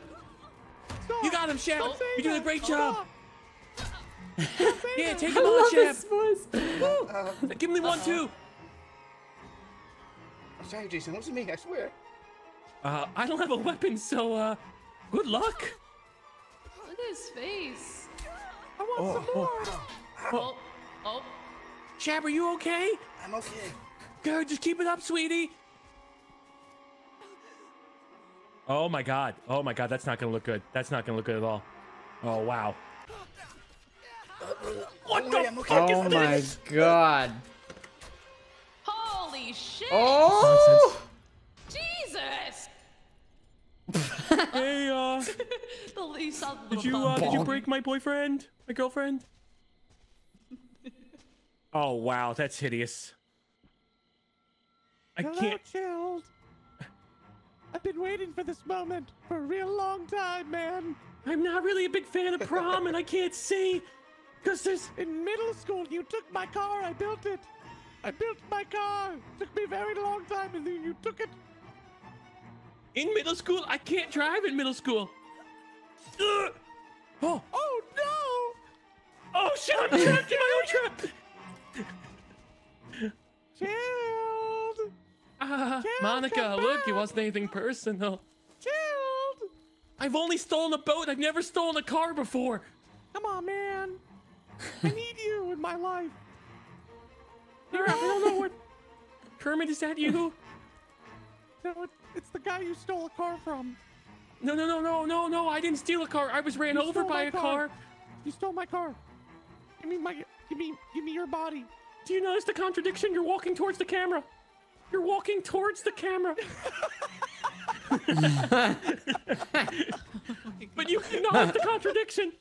You got him, Shep. Oh. You're doing a great job. [laughs] yeah, take I him on, love Shep. his voice. Give me one too. I'm sorry, Jason. It wasn't me. I swear. Uh, I don't have a weapon, so uh, good luck. Look at his face. I want oh, oh, Oh. Oh. Shep, are you okay? I'm okay. Good, just keep it up, sweetie. Oh my god. Oh my god, that's not gonna look good. That's not gonna look good at all. Oh wow. What the worry, I'm okay. fuck Oh is my this? god. Holy shit. Oh. Jesus. Hey, uh, [laughs] the least on the did you uh, did you break my boyfriend, my girlfriend? [laughs] Oh wow, that's hideous. I can't. chilled. I've been waiting for this moment for a real long time, man. I'm not really a big fan of prom, and I can't see, cause there's. In middle school, you took my car. I built it. I built my car. took me a very long time, and then you took it. In middle school, I can't drive in middle school. Ugh. [gasps] Oh, Oh no! oh shit! I'm trapped in my own trap. [laughs] Chilled. Uh, Monica, look, it wasn't anything personal. Chilled. I've only stolen a boat. I've never stolen a car before. Come on, man. I need you in my life. I don't know what. Kermit, is that you? No, it's the guy you stole a car from. No, no, no, no, no, no. I didn't steal a car. I was ran You over by a car. car. You stole my car. Give me my. Give me. Give me your body. Do you notice the contradiction? You're walking towards the camera. You're walking towards the camera. [laughs] [laughs] but you can notice the contradiction.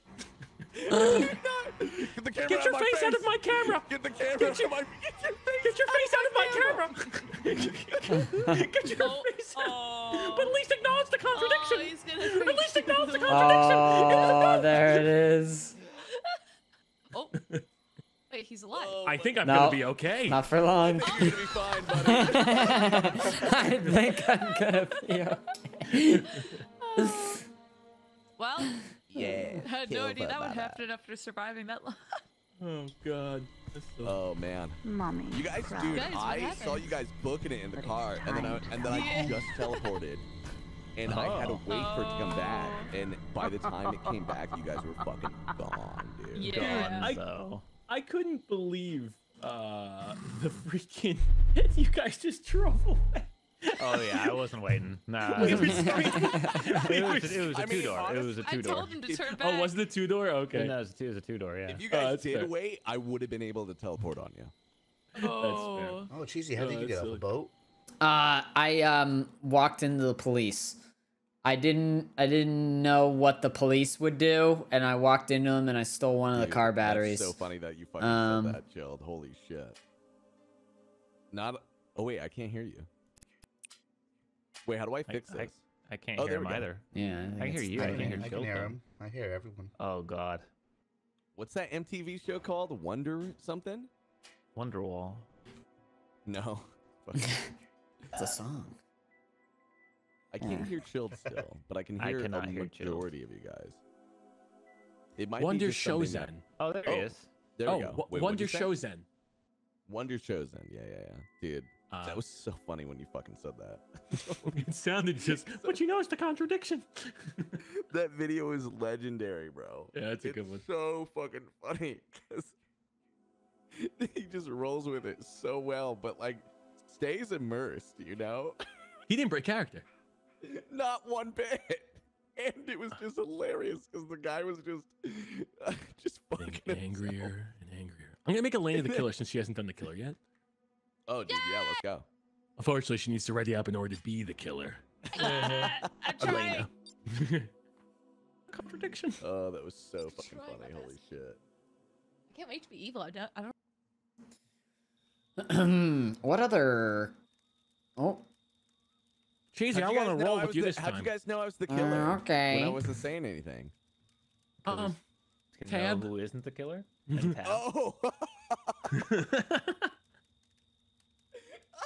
You're not. Get the camera Get your of my face out of my camera! Get the camera Get out your, of my [laughs] get your face out of my camera! [laughs] get your Oh, face out! oh. But at least acknowledge the contradiction! Oh, he's gonna at least [laughs] acknowledge the oh, contradiction! It is a Oh, there it is. Oh. Wait, he's alive. Oh, I think I'm No. gonna be okay. Not for long. I think You're gonna be fine, buddy. I think I'm gonna be okay. Well, yeah. [laughs] I had no idea that would happen after surviving that long. [laughs] Oh god. So... Oh man. Mommy. You guys, proud. dude, Guys, what I saw you guys booking it in the But car, and then I, and then I Yeah. just [laughs] teleported, and I had to Oh. wait for it to come back. Oh. And by the time it came back, you guys were fucking gone, dude. Yeah. I- So I couldn't believe uh the freaking you guys just drove away. Oh yeah, I wasn't waiting. Nah. We it were was, screaming. [laughs] it [laughs] was, it was I a two door. It was a two door. told him to turn back. Oh, was the two door? Okay. No, it was a two, it was a two door. Yeah. If you Oh, guys that's did fair. wait, I would have been able to teleport on you. Oh. Oh, cheesy. How Oh, did you that's get off silly. a boat? Uh, I um walked into the police. I didn't I didn't know what the police would do, and I walked into them and I stole one of the car batteries. That's so funny that you fucking Um, said that, chilled. Holy shit. Not. Oh wait, I can't hear you. Wait, how do I I- fix I- this? I can't Oh, hear there we him either. Yeah, I can hear you. I I can't hear I can hear him. I hear everyone. Oh god. What's that MTV show called? Wonder something? Wonderwall. No. [laughs] It's a song. I can't Yeah. hear chilled still, but I can [laughs] hear a cannot hear Chilled. majority of you guys. It might Wonder be just something Showzen. that- Oh, there Oh. he is. There oh, we go. Wo- Wait, Wonder you say? Showzen. Wonder Showzen. Yeah, yeah, yeah. Dude, Uh, that was so funny when you fucking said that. [laughs] It sounded [laughs] just. But you know, it's the contradiction. [laughs] that video is legendary, bro. Yeah, that's a it's good one. So fucking funny because he just rolls with it so well, but like stays immersed. You know, He didn't break character. not one bit. And it was just hilarious because the guy was just, just fucking Getting himself. angrier and angrier. I'm gonna make Elena the killer since she hasn't done the killer yet. Oh, dude, yeah, let's go. Unfortunately, she needs to ready up in order to be the killer. [laughs] I'm trying. Elena. [laughs] Contradiction. Oh, that was so fucking funny. Holy best. shit. I can't wait to be evil. I don't. I don't. [clears throat] what other? Oh, Cheesy, I How'd want to roll with you the- this How'd time. you guys know I was the Uh, killer? When I wasn't saying anything. Um, Can Tab. know who isn't the killer? And [laughs] Tab. Oh,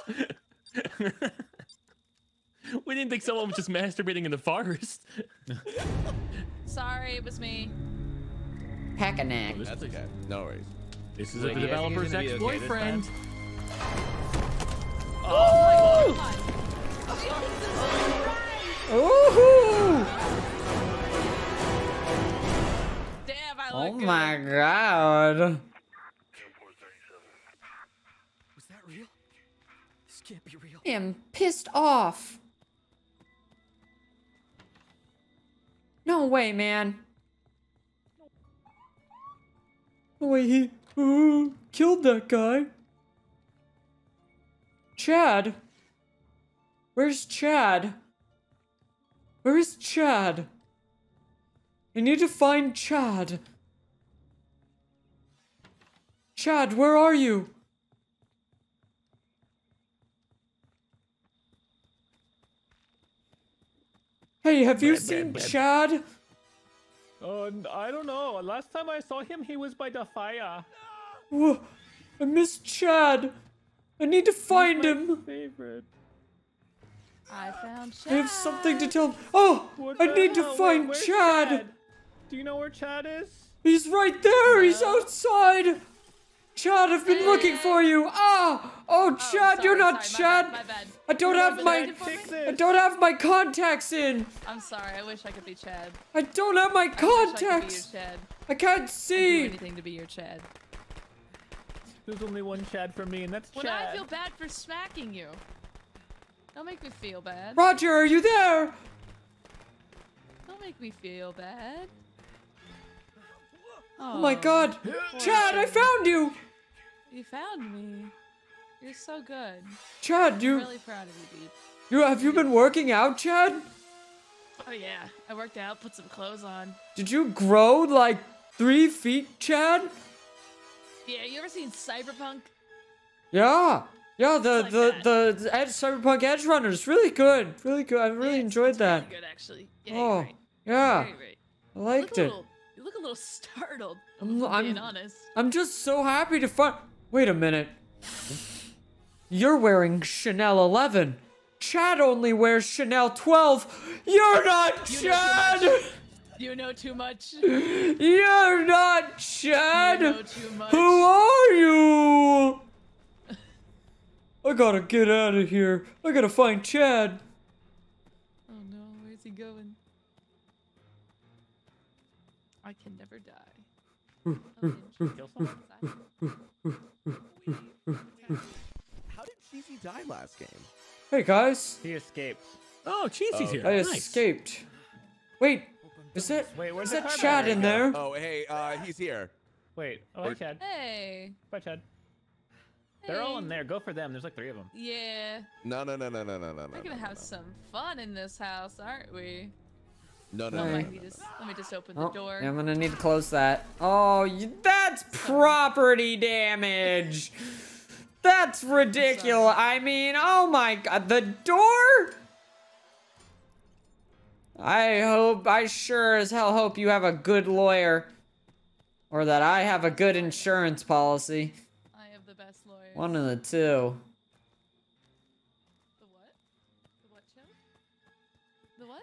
[laughs] we didn't think someone was just masturbating in the forest. [laughs] Sorry, it was me. pack a neck. Oh, that's okay. No worries. this is Wait, the do you guys think developer's he's gonna be okay this ex-boyfriend. time? Oh my god. Ooh! Damn, I Oh look good. my god! Am pissed off. No way, man. No way he uh, killed that guy. Chad. Where's Chad? Where is Chad? I need to find Chad. Chad, where are you? Hey, have you seen Chad? Oh, n- I don't know. Last time I saw him, he was by the fire. Whoa, I miss Chad. I need to find My him. Favorite. I found Chad. I have something to tell him. Oh, What I need to hell? Wait, find where's Chad. Do you know where Chad is? He's right there. He's outside. Chad, I've been looking for you. Ah, oh, Oh, Chad, you're not sorry, Chad. My bad, my bad. I don't You have my, looking for me? Fix I don't have my contacts in. I'm sorry. I wish I could be Chad. I don't have my I wish I could be your contacts. Chad. I can't see. I'd do see. anything to be your Chad. There's only one Chad for me, and that's When Chad. I feel bad for smacking you. Don't make me feel bad. Roger, are you there? Don't make me feel bad. Oh my God, Chad, I found you. You found me. You're so good. Chad, I'm you, really proud of you, you have you been working out, Chad? Oh yeah, I worked out, put some clothes on. Did you grow like three feet, Chad? Yeah, you ever seen Cyberpunk? Yeah. Yeah, the like the, the the Edge Cyberpunk Edge Runner is really good. Really good. I really Yeah, enjoyed that. Really good, actually. Yeah, oh, right. yeah. Right. I You liked a it. little, you look a little startled. I'm- I'm, I'm- being honest. I'm just so happy to find. Wait a minute. You're wearing Chanel 11. Chad only wears Chanel 12. You're not You Chad. You know too much. You You're not Chad. know too much. Who are you? I gotta get out of here. I gotta find Chad. Oh no, where's he going? I can never die. [laughs] Oh, Kill someone? How did Cheesy die last game? Hey guys, He escaped. Oh, Cheesy's here. I nice. escaped. Wait, is that Wait, where's is that Chad battery in there? Oh, hey, uh, he's here. Wait. Oh, hi, Chad. Hey. Bye, Chad. They're all in there. Go for them. There's like three of them. Yeah, No, no, no, no, no, no, no, no. we're gonna no, have no. some fun in this house, aren't we? No, no, Hey. no, no, Let no, me no, just let me just open Oh, the door. I'm gonna need to close that. Oh, you, that's property damage. [laughs] That's ridiculous. I mean, oh my god, the door? I hope, I sure as hell hope you have a good lawyer. Or that I have a good insurance policy. I have the best lawyer. One of the two. The what? The what, Joe? The what?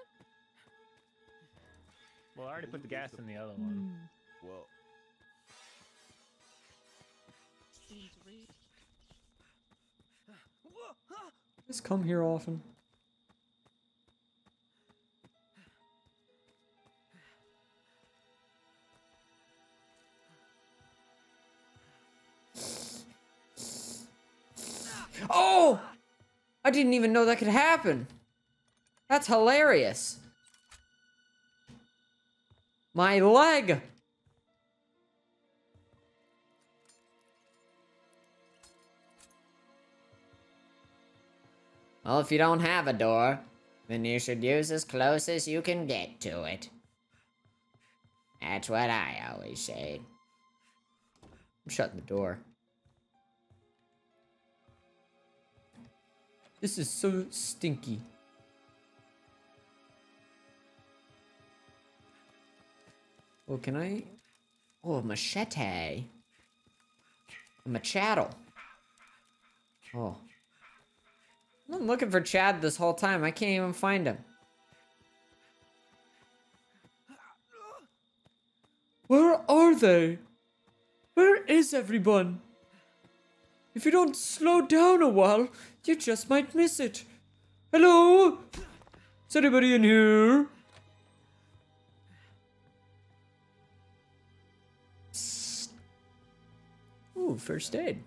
Well, I already put the gas in the other one. Hmm. Just come here often. Oh! I didn't even know that could happen. That's hilarious. My leg! Well, if you don't have a door, then you should use as close as you can get to it. That's what I always say. I'm shutting the door. This is so stinky. Oh, can I? Oh, a machete. A machado. Oh. Been looking for Chad this whole time. I can't even find him. Where are they? Where is everyone? If you don't slow down a while, you just might miss it. Hello? Is anybody in here? Ooh, first aid.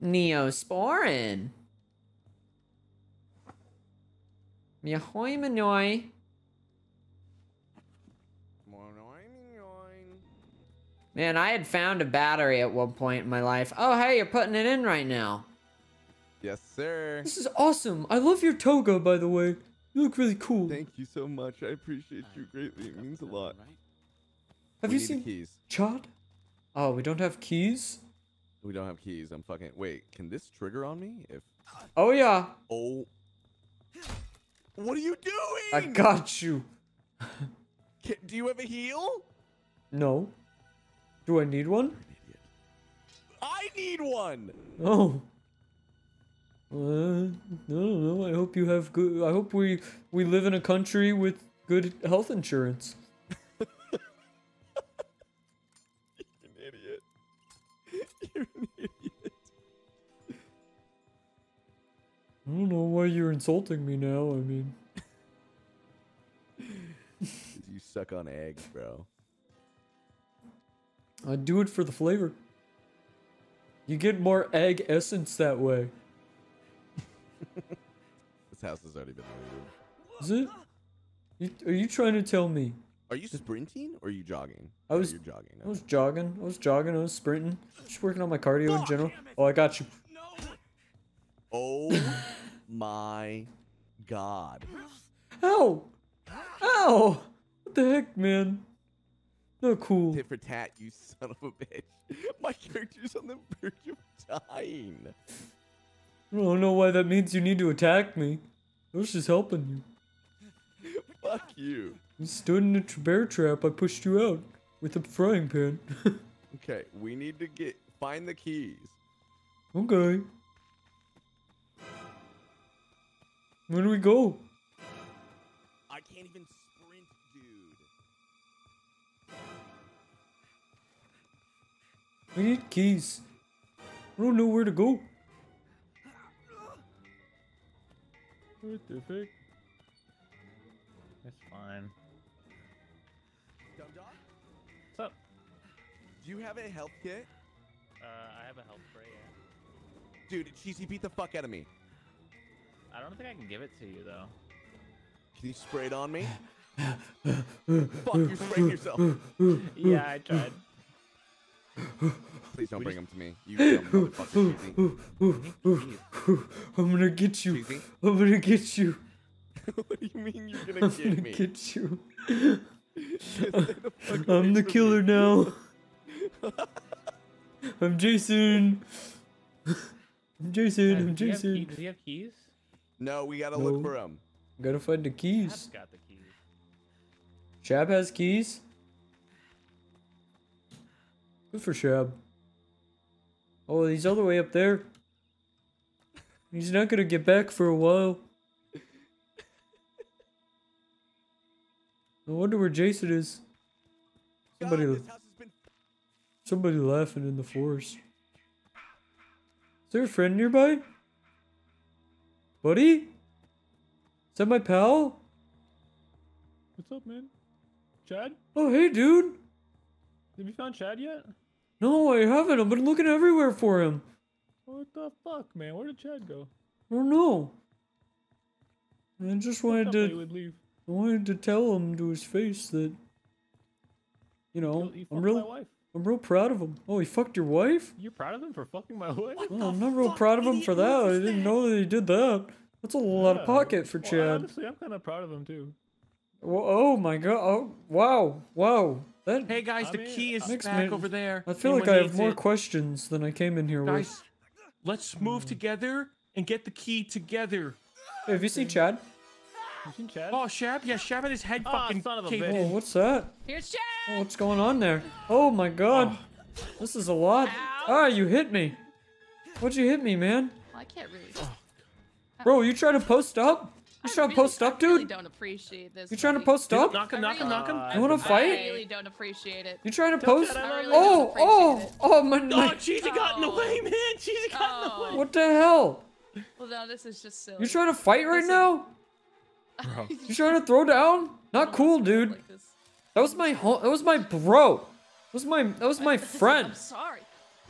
Neosporin. Yahoy manoy. Man, I had found a battery at one point in my life. Oh, hey, you're putting it in right now. yes, sir. This is awesome. I love your toga, by the way. You look really cool. Thank you so much. I appreciate you greatly. It means a lot. Have we you seen the keys? Chad? Oh, we don't have keys? We don't have keys. I'm fucking. Wait, can this trigger on me? If Oh, yeah. oh, what are you doing? I got you. Ca- do you have a heal? No. Do I need one? I need one. Oh. Uh, I don't know. I hope you have good. I hope we we live in a country with good health insurance. [laughs] You're an idiot. [laughs] You're an I don't know why you're insulting me now. I mean, You suck on eggs, bro. I do it for the flavor. You get more egg essence that way. [laughs] This house has already been looted. Is it? You, are you trying to tell me? Are you sprinting or are you jogging? I was- You're jogging. I was jogging. I was jogging. I was sprinting. Just working on my cardio in general. Oh, I got you. Oh [laughs] my god. Ow! Ow! What the heck, man? Not cool. Tit for tat, you son of a bitch. [laughs] My character's on the verge of dying. I don't know why that means you need to attack me. I was just helping you. [laughs] Fuck you. You stood in a bear trap. I pushed you out with a frying pan. [laughs] Okay, we need to get find the keys. okay. Where do we go? I can't even sprint, dude. I need keys. I don't know where to go. What the fuck? It's fine. Dum Dog, What's up? do you have a health kit? Uh, I have a health spray. Yeah. Dude, Cheesy beat the fuck out of me. I don't think I can give it to you though. Can you spray it on me? [laughs] fuck, you're spraying yourself. yeah, I tried. Please don't bring him to me. You dumb motherfucker, Cheesy. I'm gonna get you. I'm gonna get you. [laughs] what do you mean you're I'm gonna gonna get me? get you. Stay the fuck away I'm the from me. killer now. [laughs] I'm Jason. I'm Jason. I'm Does he have Jason. key- Does he have keys? No, we gotta No. look for him. Gotta find the I've keys. got the keys. Shab has keys. Good for Shab. Oh, he's all the way up there. He's not gonna get back for a while. I wonder where Jason is. Somebody, God, this house has been somebody laughing in the forest. Is there a friend nearby? Buddy? Is that my pal? What's up, man? Chad? Oh, hey, dude. Have you found Chad yet? No, I haven't. I've been looking everywhere for him. What the fuck, man? Where did Chad go? I don't know. I just wanted they to. I wanted to tell him to his face that. You know, He I'm fucked real. my wife. I'm real proud of him. Oh, he fucked your wife? You're proud of him for fucking my wife? Well, oh, I'm not real proud of him for that. I didn't know that he did that. That's a lot of pocket for Well, Chad. honestly, I'm kind of proud of him too. Whoa, oh my god! Oh wow! Wow! That Hey guys, I the mean, key is makes back me- over there. I feel like I have more it. questions than I came in here with. Guys, let's move together and get the key together. Hey, have you seen Chad? You Chad? Oh, Shab, yeah, Shab had his head Oh, fucking son of a caved bitch. Oh, what's that? Here's Shab. Oh, what's going on there? Oh my god! This is a lot. Ow. Ah, you hit me. What'd you hit me, man? Well, I can't really. Bro, you trying to post up? You I trying to really- post up, I really don't appreciate this. You trying to post up? Knock him, knock him, knock him. Uh, You wanna fight? I really don't appreciate it. You trying to Tell post? Chad I I love really Oh, oh, it. oh, my, Oh, my. Cheesy got in the Oh. way, man. Cheesy got in the Oh. way. What the hell? Well, no, this is just silly. You trying to fight right Listen. now? [laughs] You trying to throw down? Not cool, dude. Like. That was my home. That was my bro. That was my. That was my [laughs] Listen, friend. I'm sorry.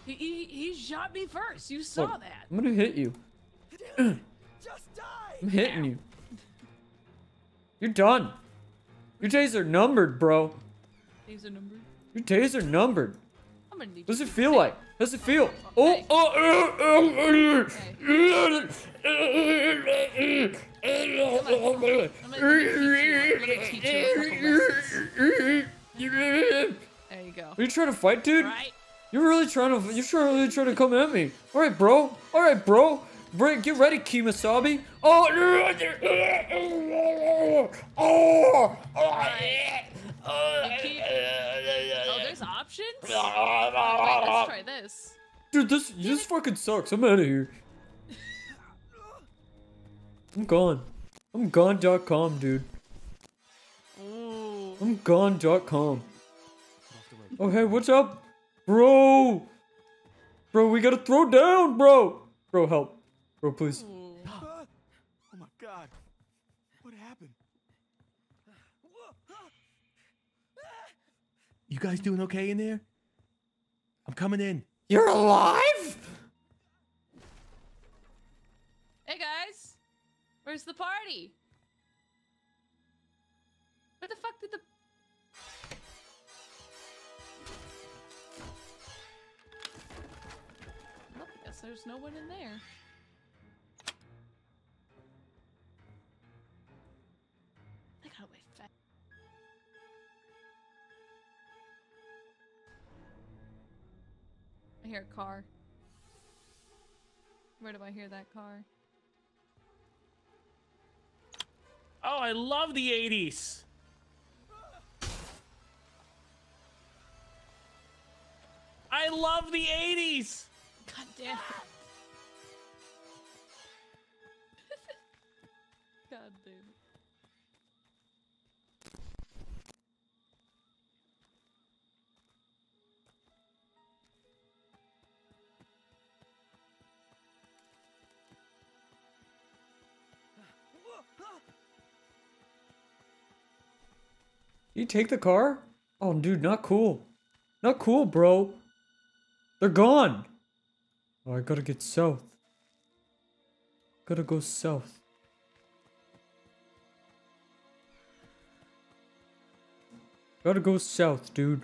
He, he, he shot me first. You saw Look, that. I'm gonna hit you. [clears throat] just die. I'm hitting you. You're done. Your days are numbered, bro. These are numbered. Your days are numbered. I'm gonna need What does it feel like? How does it feel? Oh, Hey. oh, oh, oh, oh, I'm gonna, I'm gonna teach you. I'm gonna teach you a couple lessons. There you go. Are you trying to fight, dude? Right? You're really trying to. You're really trying to come at me. All right, bro. All right, bro. Bring, get ready, Kimasabi. Oh, oh, You keep- Oh, there's options? [laughs] Wait, let's try this. dude, this this fucking sucks. I'm out of here. I'm gone. I'm gone.com, dude. Ooh. I'm gone.com. Oh, hey, what's up? Bro! Bro, we gotta throw down, bro! Bro, help. Bro, please. Ooh. Oh my god. What happened? You guys doing okay in there? I'm coming in. You're alive? Hey guys, where's the party? Where the fuck did the? I guess there's no one in there. Hear a car. Where do I hear that car? Oh, I love the 80s. I love the 80s. God damn You take the car? Oh, dude, not cool. Not cool, bro. They're gone. Oh, I gotta get south. Gotta go south. Gotta go south, dude.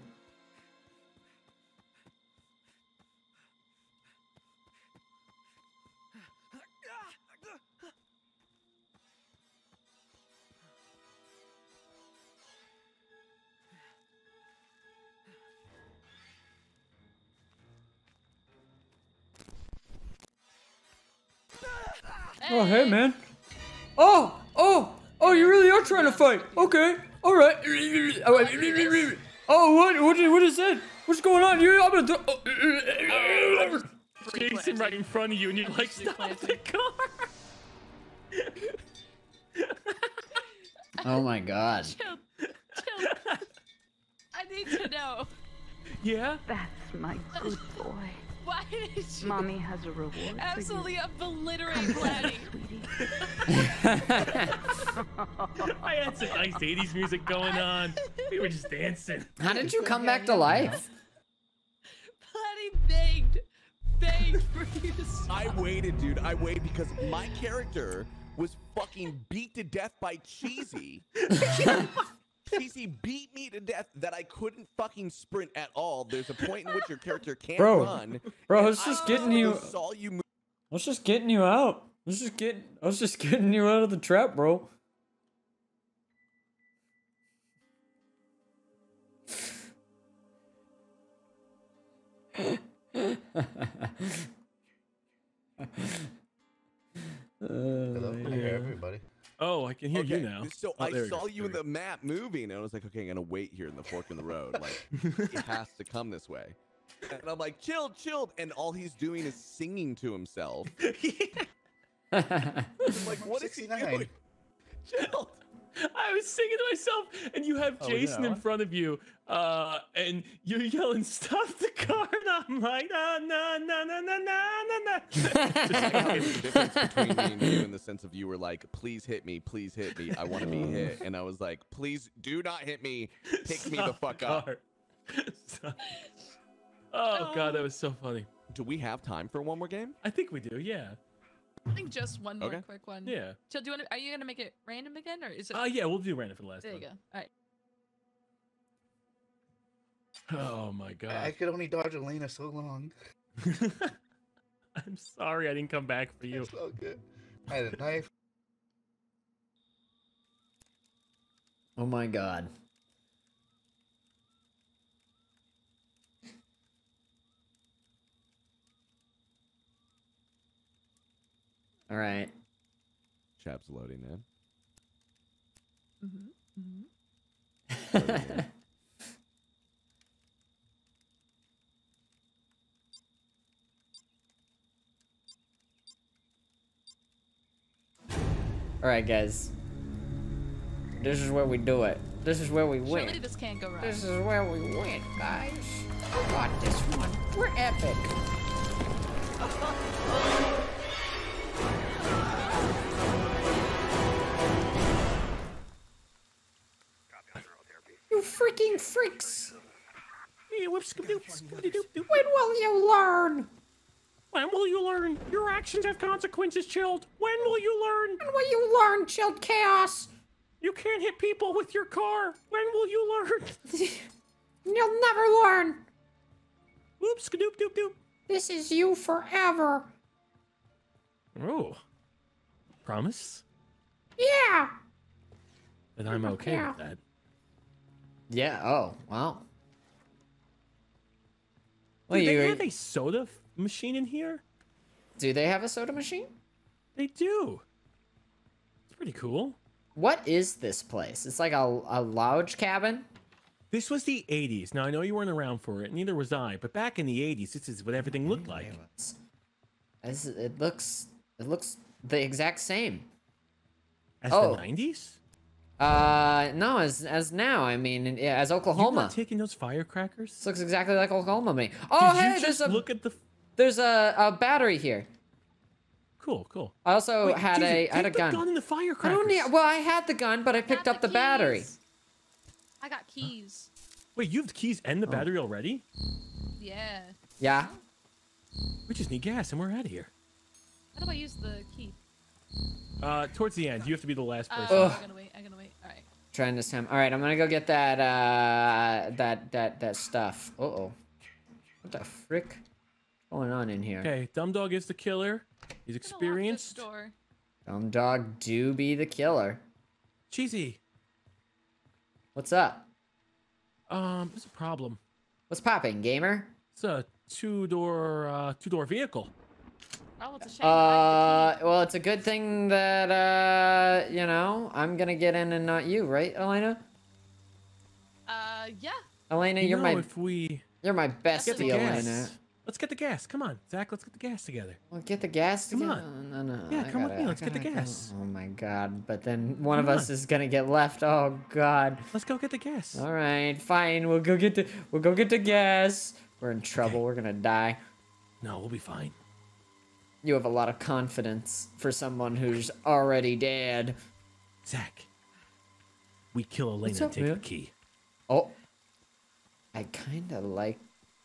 Oh, hey, man. Oh, oh, oh, you really are trying to fight. Okay, all right. Oh, what, what, what is that? What's going on? You, I'm gonna. Do- Jason right in front of you, and you're like, stop the car. oh my God. [laughs] Chill. Chill. I need to know. Yeah? That's my good boy. Why did you Mommy has a reward absolutely for obliterate you. Gladys? sweetie. I had some nice 80s music going on. We were just dancing. How did you come back to life? Bloody begged, begged for you to stop. I waited, dude. I waited because my character was fucking beat to death by Cheesy. [laughs] Cheesy beat me to death that I couldn't fucking sprint at all. There's a point in which your character [laughs] can't Bro, run. bro, I was just I getting you- Saw you move. I was just getting you out. I was just getting. I was just getting you out of the trap, bro. Hello, [laughs] uh, I everybody. Oh, I can hear you now. So Oh, I saw go, you there in the map moving, and I was like, okay, I'm gonna wait here in the fork in the road. Like, it [laughs] has to come this way. And I'm like, chill, chill. And all he's doing is singing to himself. [laughs] I'm like, [laughs] what is he 69. doing? Chill. [laughs] I was singing to myself, and you have Oh, Jason yeah. in front of you, uh, and you're yelling, "Stop the car!" And I'm like, "Ah, na na na na na na." There's a difference between me and you in the sense of you were like, please hit me, please hit me. I want to be [laughs] hit. And I was like, please do not hit me. Pick me the Stop fuck up. car. [laughs] Stop. Oh god, that was so funny. Do we have time for one more game? I think we do. Yeah. I think just one more Okay. quick one. Yeah. Chill, do you want to, are you gonna make it random again, or is it? Uh, yeah, we'll do random for the last there you go. All right. Oh my god. I could only dodge Elena so long. [laughs] I'm sorry I didn't come back for you. It's all good. I had a knife. Oh my god. All right. Chap's loading in. Mm-hmm. Mm-hmm. [laughs] All right, guys. This is where we do it. This is where we win. Surely this can't go wrong. This is where we win, guys. I got this one. We're epic. [laughs] freaking freaks! Hey, whoops. When will you learn? When will you learn? Your actions have consequences, Chilled. When will you learn? When will you learn, Chilled Chaos? You can't hit people with your car. When will you learn? [laughs] You'll never learn. Whoops, skadoop doop doop. This is you forever. Oh. Promise? Yeah. And I'm okay Yeah. with that. Yeah. Oh. Wow. Well, Dude, you they have a soda machine in here. do they have a soda machine? They do. It's pretty cool. What is this place? It's like a, a lodge cabin. This was the 80s. Now I know you weren't around for it, neither was I. But back in the 80s, this is what everything looked like. It looks it looks the exact same. As Oh. the 90s. Uh, no, as as now. I mean, yeah, as You Oklahoma. not taking those firecrackers? This looks exactly like Oklahoma to me. Oh, Did you hey, just there's a look at the? there's a, a battery here. Cool, cool. I also Wait, had Jesus, a I had a take the gun. gun and the I firecrackers. don't need. Well, I had the gun, but I picked up the battery. I got keys. Wait, you have the keys and Oh. the battery already? Yeah. Yeah. We just need gas and we're out of here. How do I use the key? Uh, towards the end, you have to be the last Uh, person. Ugh. I'm gonna wait. I'm gonna wait. All right. Trying this time. All right, I'm gonna go get that uh that that that stuff. Uh oh. What the frick? Going on in here? Okay, Dumb Dog is the killer. He's I'm gonna lock this experienced. Dumb dog do be the killer. Cheesy. What's up? Um, there's a problem. What's popping, gamer? It's a two-door, uh, two-door vehicle. Oh, it's a shame. Uh, well, it's a good thing that uh, you know, I'm gonna get in and not you, right, Elena? Uh, yeah. Elena, You you're know, my if we you're my get bestie, Elena. Let's get the gas. Come on, Zach. Let's get the gas together. Well, get the gas Come together. on. No, no. Yeah, I come with gotta- me, let's get the gotta go- gas. Oh my god! But then one of Come us is gonna get left. Oh god. Let's go get the gas. All right, fine. We'll go get the we'll go get the gas. We're in trouble. We're gonna die. No, we'll be fine. You have a lot of confidence for someone who's already dead. Zach, we kill Elena What's and take man? the key. Oh, I kind of like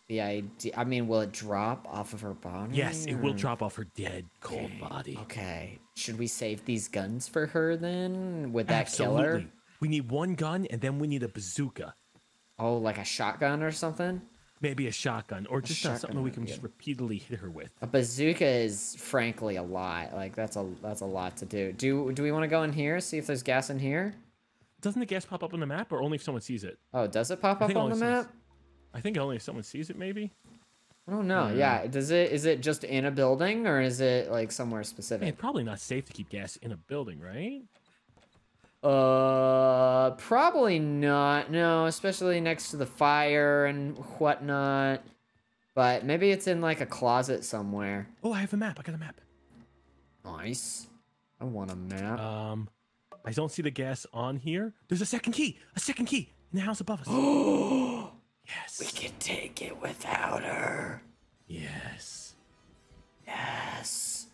the idea. I mean, will it drop off of her body? Yes, it will drop off her dead, cold body. Okay. Should we save these guns for her then? Would that Absolutely. kill her? We need one gun, and then we need a bazooka. Oh, like a shotgun or something? Maybe a shotgun, or just shotgun something we can just repeatedly hit her with. A bazooka is frankly a lot. Like that's a that's a lot to do. Do do we want to go in here see if there's gas in here? Doesn't the gas pop up on the map, or only if someone sees it? Oh, does it pop up on the map? I think only if someone sees it, maybe. I don't know. Hmm. Yeah, does it is it just in a building or is it like somewhere Man, specific? probably not safe to keep gas in a building, right? Uh, probably not. No, especially next to the fire and whatnot. But maybe it's in like a closet somewhere. Oh, I have a map. I got a map. Nice. I want a map. Um, I don't see the gas on here. There's a second key. A second key in the house above us. Oh, [gasps] yes. we can take it without her. Yes. Yes.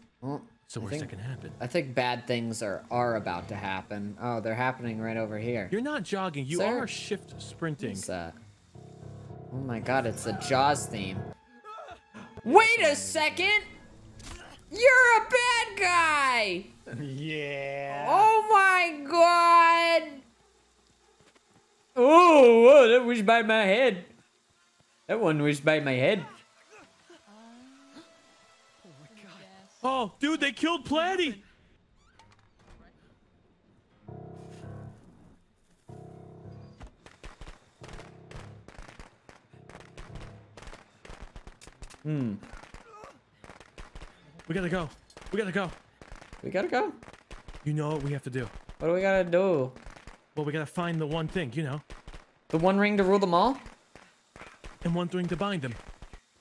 Well, So I where's think- that gonna happen? I think bad things are are about to happen. Oh, they're happening right over here. You're not jogging. You Sir? are shift sprinting. What's that? Oh my god, it's the Jaws theme. Wait a second! You're a bad guy! [laughs] Yeah. Oh my god! Oh, whoa, that was by my head. That one was by my head. Oh, dude, they killed Flatty. Hmm. We gotta go. We gotta go. We gotta go. You know what we have to do. What do we gotta do? Well, we gotta find the one thing, you know, The one ring to rule them all? and one thing to bind them.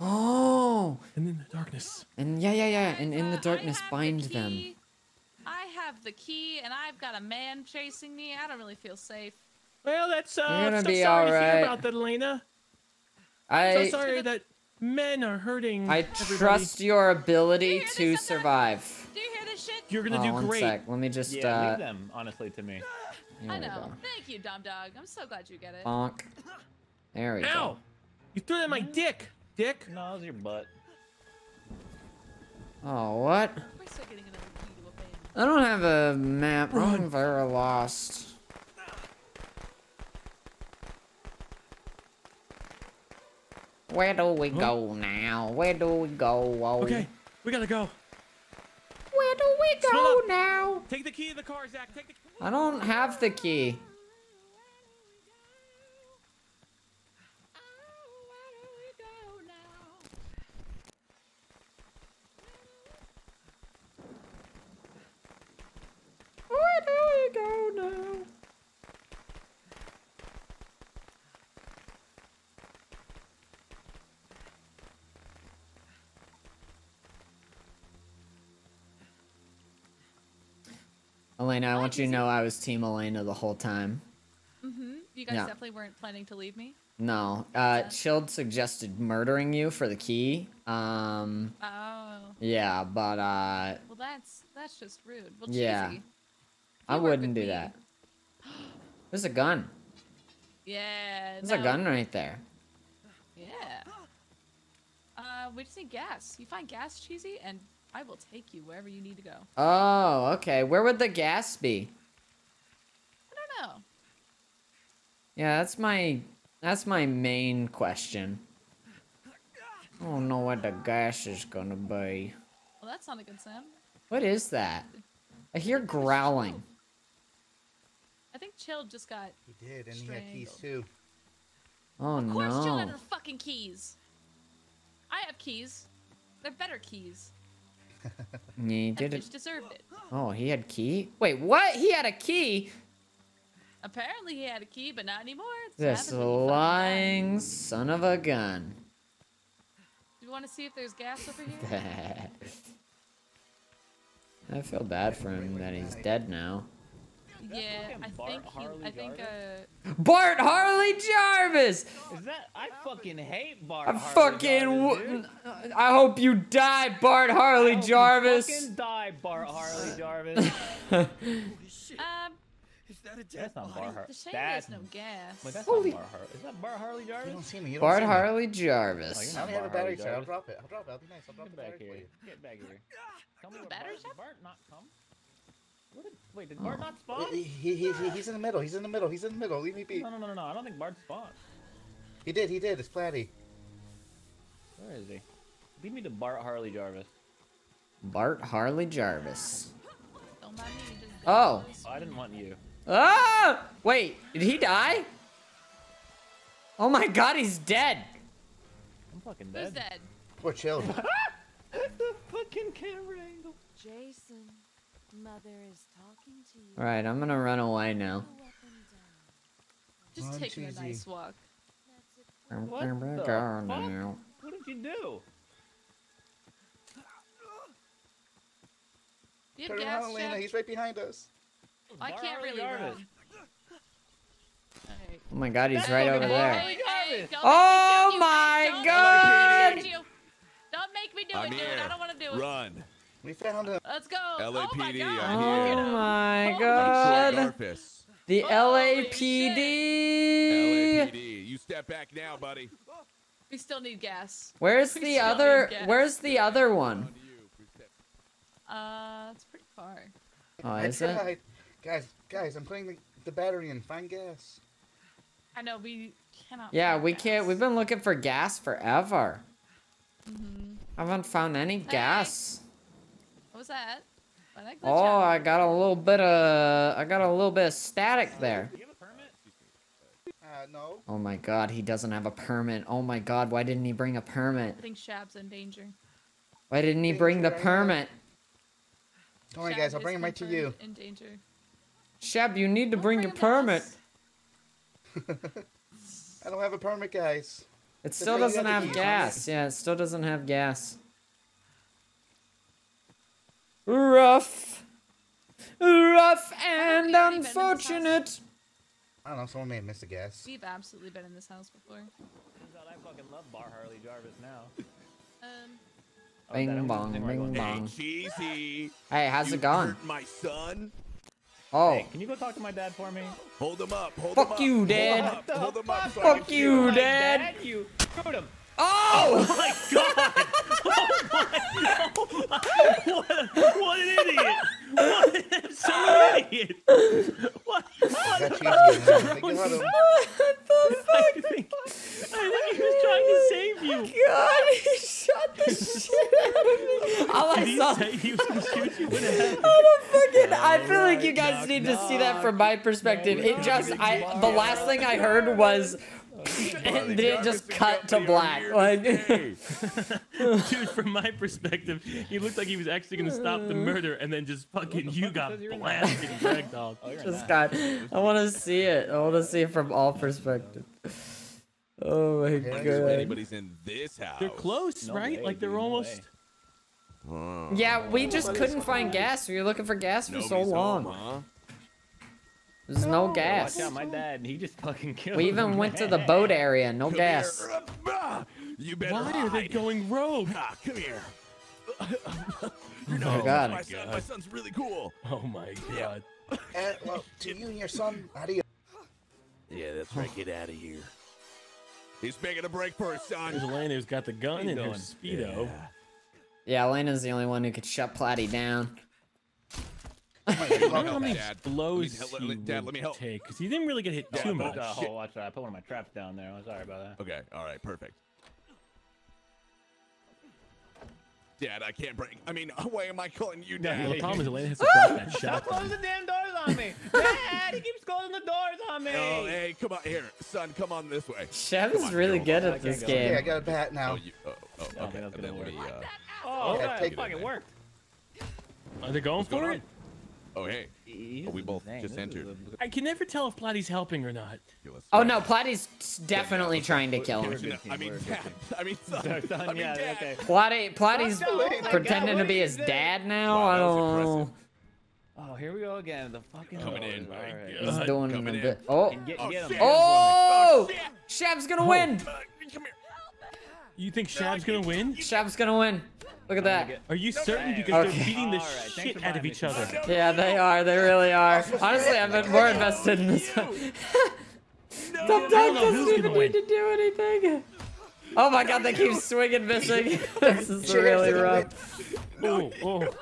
Oh! And in the darkness. And yeah, yeah, yeah. And in the Uh, I darkness, have the bind them. key. I have the key, and I've got a man chasing me. I don't really feel safe. Well, that's uh. You're gonna so be sorry to hear about that, Elena. I am so sorry that men are hurting. I everybody. trust your ability hear to this survive. Do you hear this shit? You're gonna Oh, do one great. sec. Let me just Yeah, uh leave them honestly to me. here I know. Thank you, dumb dog. I'm so glad you get it. Bonk. There we Ow! go. You threw it at my dick, dick. No, it was your butt. Oh, what? We're still getting another key to a band. I don't have a map. Run. I'm very lost. Where do we Huh? go now? Where do we go? Oh, Okay, we gotta go. Where do we go now? Take the key to the car, Zach. Take the. I don't have the key. Go now. Elena, I want you to know I was Team Elena the whole time. Mm-hmm. You guys yeah. definitely weren't planning to leave me. No. Uh, yeah. Chilled suggested murdering you for the key. Um, oh. Yeah, but uh. Well, that's that's just rude. Well, cheesy. yeah. I wouldn't do me. that. [gasps] There's a gun. Yeah. There's no. a gun right there. [sighs] Yeah. Uh, we just need gas. You find gas, cheesy, and I will take you wherever you need to go. Oh, okay. Where would the gas be? I don't know. Yeah, that's my that's my main question. I don't know what the gas is gonna be. Well, that's not a good sound. What is that? I hear growling. I think Chill just got. He did, and he had keys too. Oh no! Of course, Chill had no. her fucking keys. I have keys. They're better keys. [laughs] He did it. deserved it. Oh, he had key? Wait, what? He had a key? Apparently, he had a key, but not anymore. It's This happened when you found lying son of a gun. Do you want to see if there's gas over [laughs] here? I feel bad for him that he's dead now. Yeah, I Bart think he. I think uh. Bart Harley Jarvis! Is that? I fucking hate Bart. I Harley fucking. Jarvis. I hope you die, Bart Harley I hope you Jarvis. Fucking die, Bart Harley [laughs] Jarvis. Um, That's not Bart Harley. the shame That's, there's no gas. wait, that's Holy- not Bart Harley. Is that Bart Harley You Jarvis? don't see me. You don't Bart see me. Harley Oh, Jarvis. you're I only not have a Bart battery Harley cell. I'll Jarvis. drop it. I'll drop it. I'll be nice. I'll drop Get the back battery here. you. Get back here. Tell me where Battery Bart, shop? did Bart not come? What did, wait, did Bart Oh. not spawn? He, he, he, he- he's in the middle. He's in the middle. He's in the middle. Leave me be. No, no, no, no, no. I don't think Bart spawned. He did. He did. It's Flatty. Where is he? Lead me to Bart Harley Jarvis. Bart Harley Jarvis. Don't mind me. Just Oh. Oh, I didn't want you. Ah! Wait, did he die? Oh my god, he's dead. I'm fucking dead. Who's dead. dead? Poor chill. [laughs] the fucking camera angle. Jason, Alright, I'm gonna run away now. Go up and down. Just Run, taking a nice walk. I'm What gonna the fuck? now. What did you do? You Turn around, gas, Elena. Jeff? He's right behind us. I can't really run. Alright. Oh my god, he's That's right over there. Hey, hey, Oh make me do my God. Do you. Don't make me do it, dude. I don't want to do it. Run. We found him. Let's go. oh my LAPD, god. I'm Oh my god. The Holy LAPD. LAPD. You step back now, buddy. We still need gas. Where's We the other? Where's the other one? On Uh, it's pretty far. Oh, I is it? Guys, guys, I'm putting the, the battery in. Find gas. I know we cannot. Yeah, we gas. can't. We've been looking for gas forever. Mhm. Haven't found any gas. What was that? I glitch Oh, out? I got a little bit of. I got a little bit of static there. Do you have a permit? Uh, no. Oh my god, he doesn't have a permit. Oh my god, why didn't he bring a permit? I think Shab's in danger. Why didn't he bring the Danger, I know. permit? Don't worry, guys. I'll bring him right to you. In danger. Shab, you need to Don't bring your permit. [laughs] I don't have a permit, guys. It still doesn't have have the keys, gas. Yeah, it still doesn't have gas. Rough. Rough and you already been in this house? unfortunate. I don't know. Someone may have missed a guess. We've absolutely been in this house before. Turns out I fucking love Bart Harley Jarvis now. Um, Oh, Bing that- bong, thing where bing "Hey, bong. Cheesy. Hey, how's you it going? hurt my son. Oh, Hey, can you go talk to my dad for me? Hold him up. Hold Fuck him up. you, Hold Dad. him up. Hold him up. Fuck can you, feel it. Dad. you shoot him. Oh! oh! my god! Oh my, oh my, what, what an idiot! What an absolute idiot! What? I got cheesy. Elena. They got him. what the I think, I think he was trying to save you. Oh god, he shot the shit out of me. All Did I he saw. say he was gonna shoot you? What the? I don't fucking. I feel like you guys knock, need to see that from my perspective. Knock, It just, I, the last thing I heard was, [laughs] and then it just cut to black. Like, [laughs] Dude, from my perspective, he looked like he was actually gonna stop the murder, and then just fucking you got you're in blasted and ragdolled. Oh, you're that. guy. I want to see it. I want to see it from all perspectives. Oh my Yeah, god. anybody's in this house. They're close, No right? way, like they're dude, almost. way. Oh. Yeah, we just couldn't find gas. We were looking for gas for so long. home, huh? There's no gas. Watch out, my dad. He just fucking [laughs] killed. We even him. went to [laughs] the boat area. No Come gas. here. You better Why are they going rogue? Ah, come here. [laughs] Oh my god. My, son, my son's really cool. Oh my god. Uh, well, to you and your son, how do you? Yeah, that's right. Get out of here. He's making a break for his son. There's. Elena who's got the gun in her doing? speedo. Yeah, Elena's the only one who could shut Flatty down. I don't know how many Dad. blows Let me help- he let- Dad, let me help. take because he didn't really get hit Dad, too much. Uh, shit. oh, watch out! I put one of my traps down there. I'm sorry about that. Okay, all right, perfect. Dad, I can't break. I mean, [laughs] why am I calling you Well, dad? the problem is Elena has to drop that Stop closing the damn doors on me! [laughs] Dad, he keeps closing the doors on me! Oh, hey, come on here, son. Come on this way. Chev Come is really girl. good at this go. Yeah, I got a bat now. Oh, you, oh, oh, Oh, okay. that's And gonna then let me, work. uh, Oh, Yeah, okay, take it. fucking worked. Are they going what's going for on? It? Oh, hey. He Oh, we both insane. just entered. I can never tell if Flatty's helping or not. Here, Oh no, it. Flatty's definitely trying to kill him. I mean, team, we're dad. good I mean, son. Son, I mean, yeah, dad. okay. Flatty, Flatty's Oh, my God, pretending what to be his you dad now. Wow, I don't know. Oh, here we go again. The fucking Coming doors. in. All right. God. He's doing a coming in. bit. Oh, And get, Oh, get him. shit. oh! Shab's gonna win. Uh, come here. You think Shab's gonna win? Shab's gonna win. Look at that. Are you certain? Okay. Because Okay. they're beating the All right, thanks shit out of each other. Yeah, they are. They really are. Honestly, I've been more invested in this one. I don't Sometimes doesn't even need to do anything. Oh my god, they keep swinging, missing. [laughs] this is Cheers really to the rough. Oh, oh. [laughs]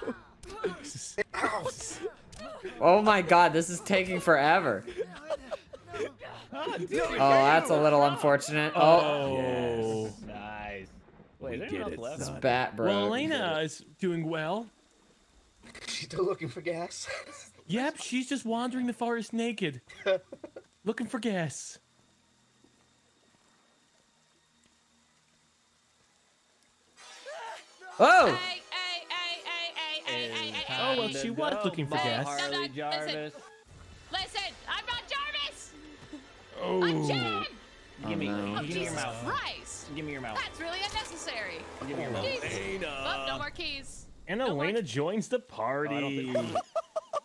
Oh my god, this is taking forever. Oh, that's a little unfortunate. Oh, Oh. Nice. Wait, we get it. Left. It's bat, bro. Well, Elena is doing well. She's still looking for gas. [laughs] yep, she's just wandering the forest naked, [laughs] looking for gas. Oh! Oh, well, she was looking for gas. Harley Jarvis. Listen, listen, I'm not Jarvis! Oh. I'm Jim! Jen. Give me, no. Oh, give me your Jesus mouth. Christ. Give me your mouth. That's really unnecessary. Give me your mouth. Jeez. Oh, no more keys. And No Elena more- joins the Oh, I don't party. think-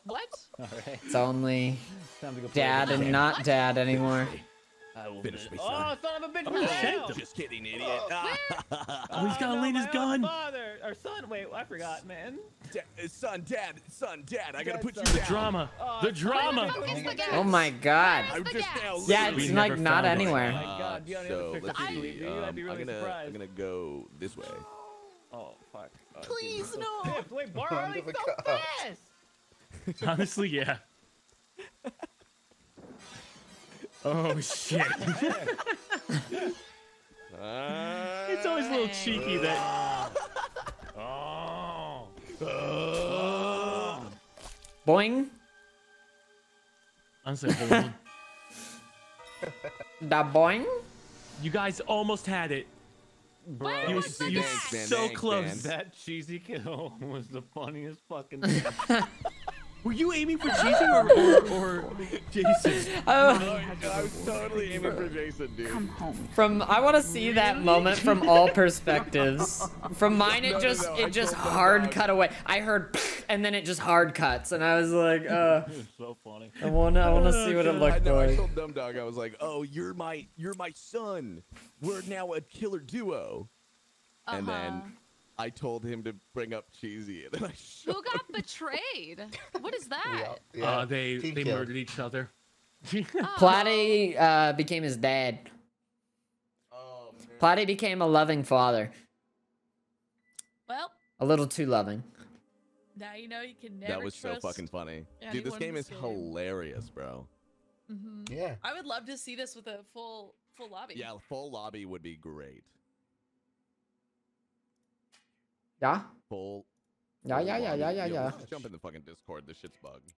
What? All right. It's only Time to go play dad and not dad anymore. [laughs] I will finish me. Oh, son of a bitch! Oh, no. just kidding, idiot. Oh, ah. [laughs] oh, oh he's gotta oh, no, lean his gun. Father or son? Wait, I forgot, man. Da uh, son, dad, son, dad. I gotta dad, put son. you down. The drama. Uh, the drama. Oh, oh my god. I just now yeah, it's like not anywhere. Uh, so let's see. Um, I'm gonna, I'm gonna go this way. Oh fuck. Please no. [laughs] Wait, Barley's so fast. Honestly, yeah. [laughs] Oh shit. [laughs] it's always a little cheeky that. Oh. Boing. Honestly, hold on. Da boing. You guys almost had it. Bro, You were, you were thanks, man, so thanks, close. man. that cheesy kill [laughs] was the funniest fucking [laughs] thing. Were you aiming for Cheesy or, or, or Jason? [laughs] Oh, I was totally aiming for Jason, dude. Come home. from I want to see that moment from all [laughs] perspectives. From mine, it No, no, just no, I it just hard that. cut away. I heard, [laughs] and then it just hard cuts, and I was like, uh, so funny. I wanna I wanna see what it I looked like. I told Dumb Dog I was like, "Oh, you're my, you're my son. We're now a killer duo." And Uh-huh. then I told him to bring up Cheesy, and then I Who got betrayed? What is that? Yeah, Uh, they team they kill. murdered each other. [laughs] [laughs] Oh, Flatty uh, became his dad. Oh, Flatty became a loving father. Well, A little too loving. now you know you can never that was so fucking funny, dude. This game is game. hilarious, bro. Mhm. Yeah. I would love to see this with a full full lobby. Yeah, full lobby would be great. Yeah. Full. Yeah, yeah, yeah, yeah, yeah, yeah. jump in the fucking Discord. This shit's bugged.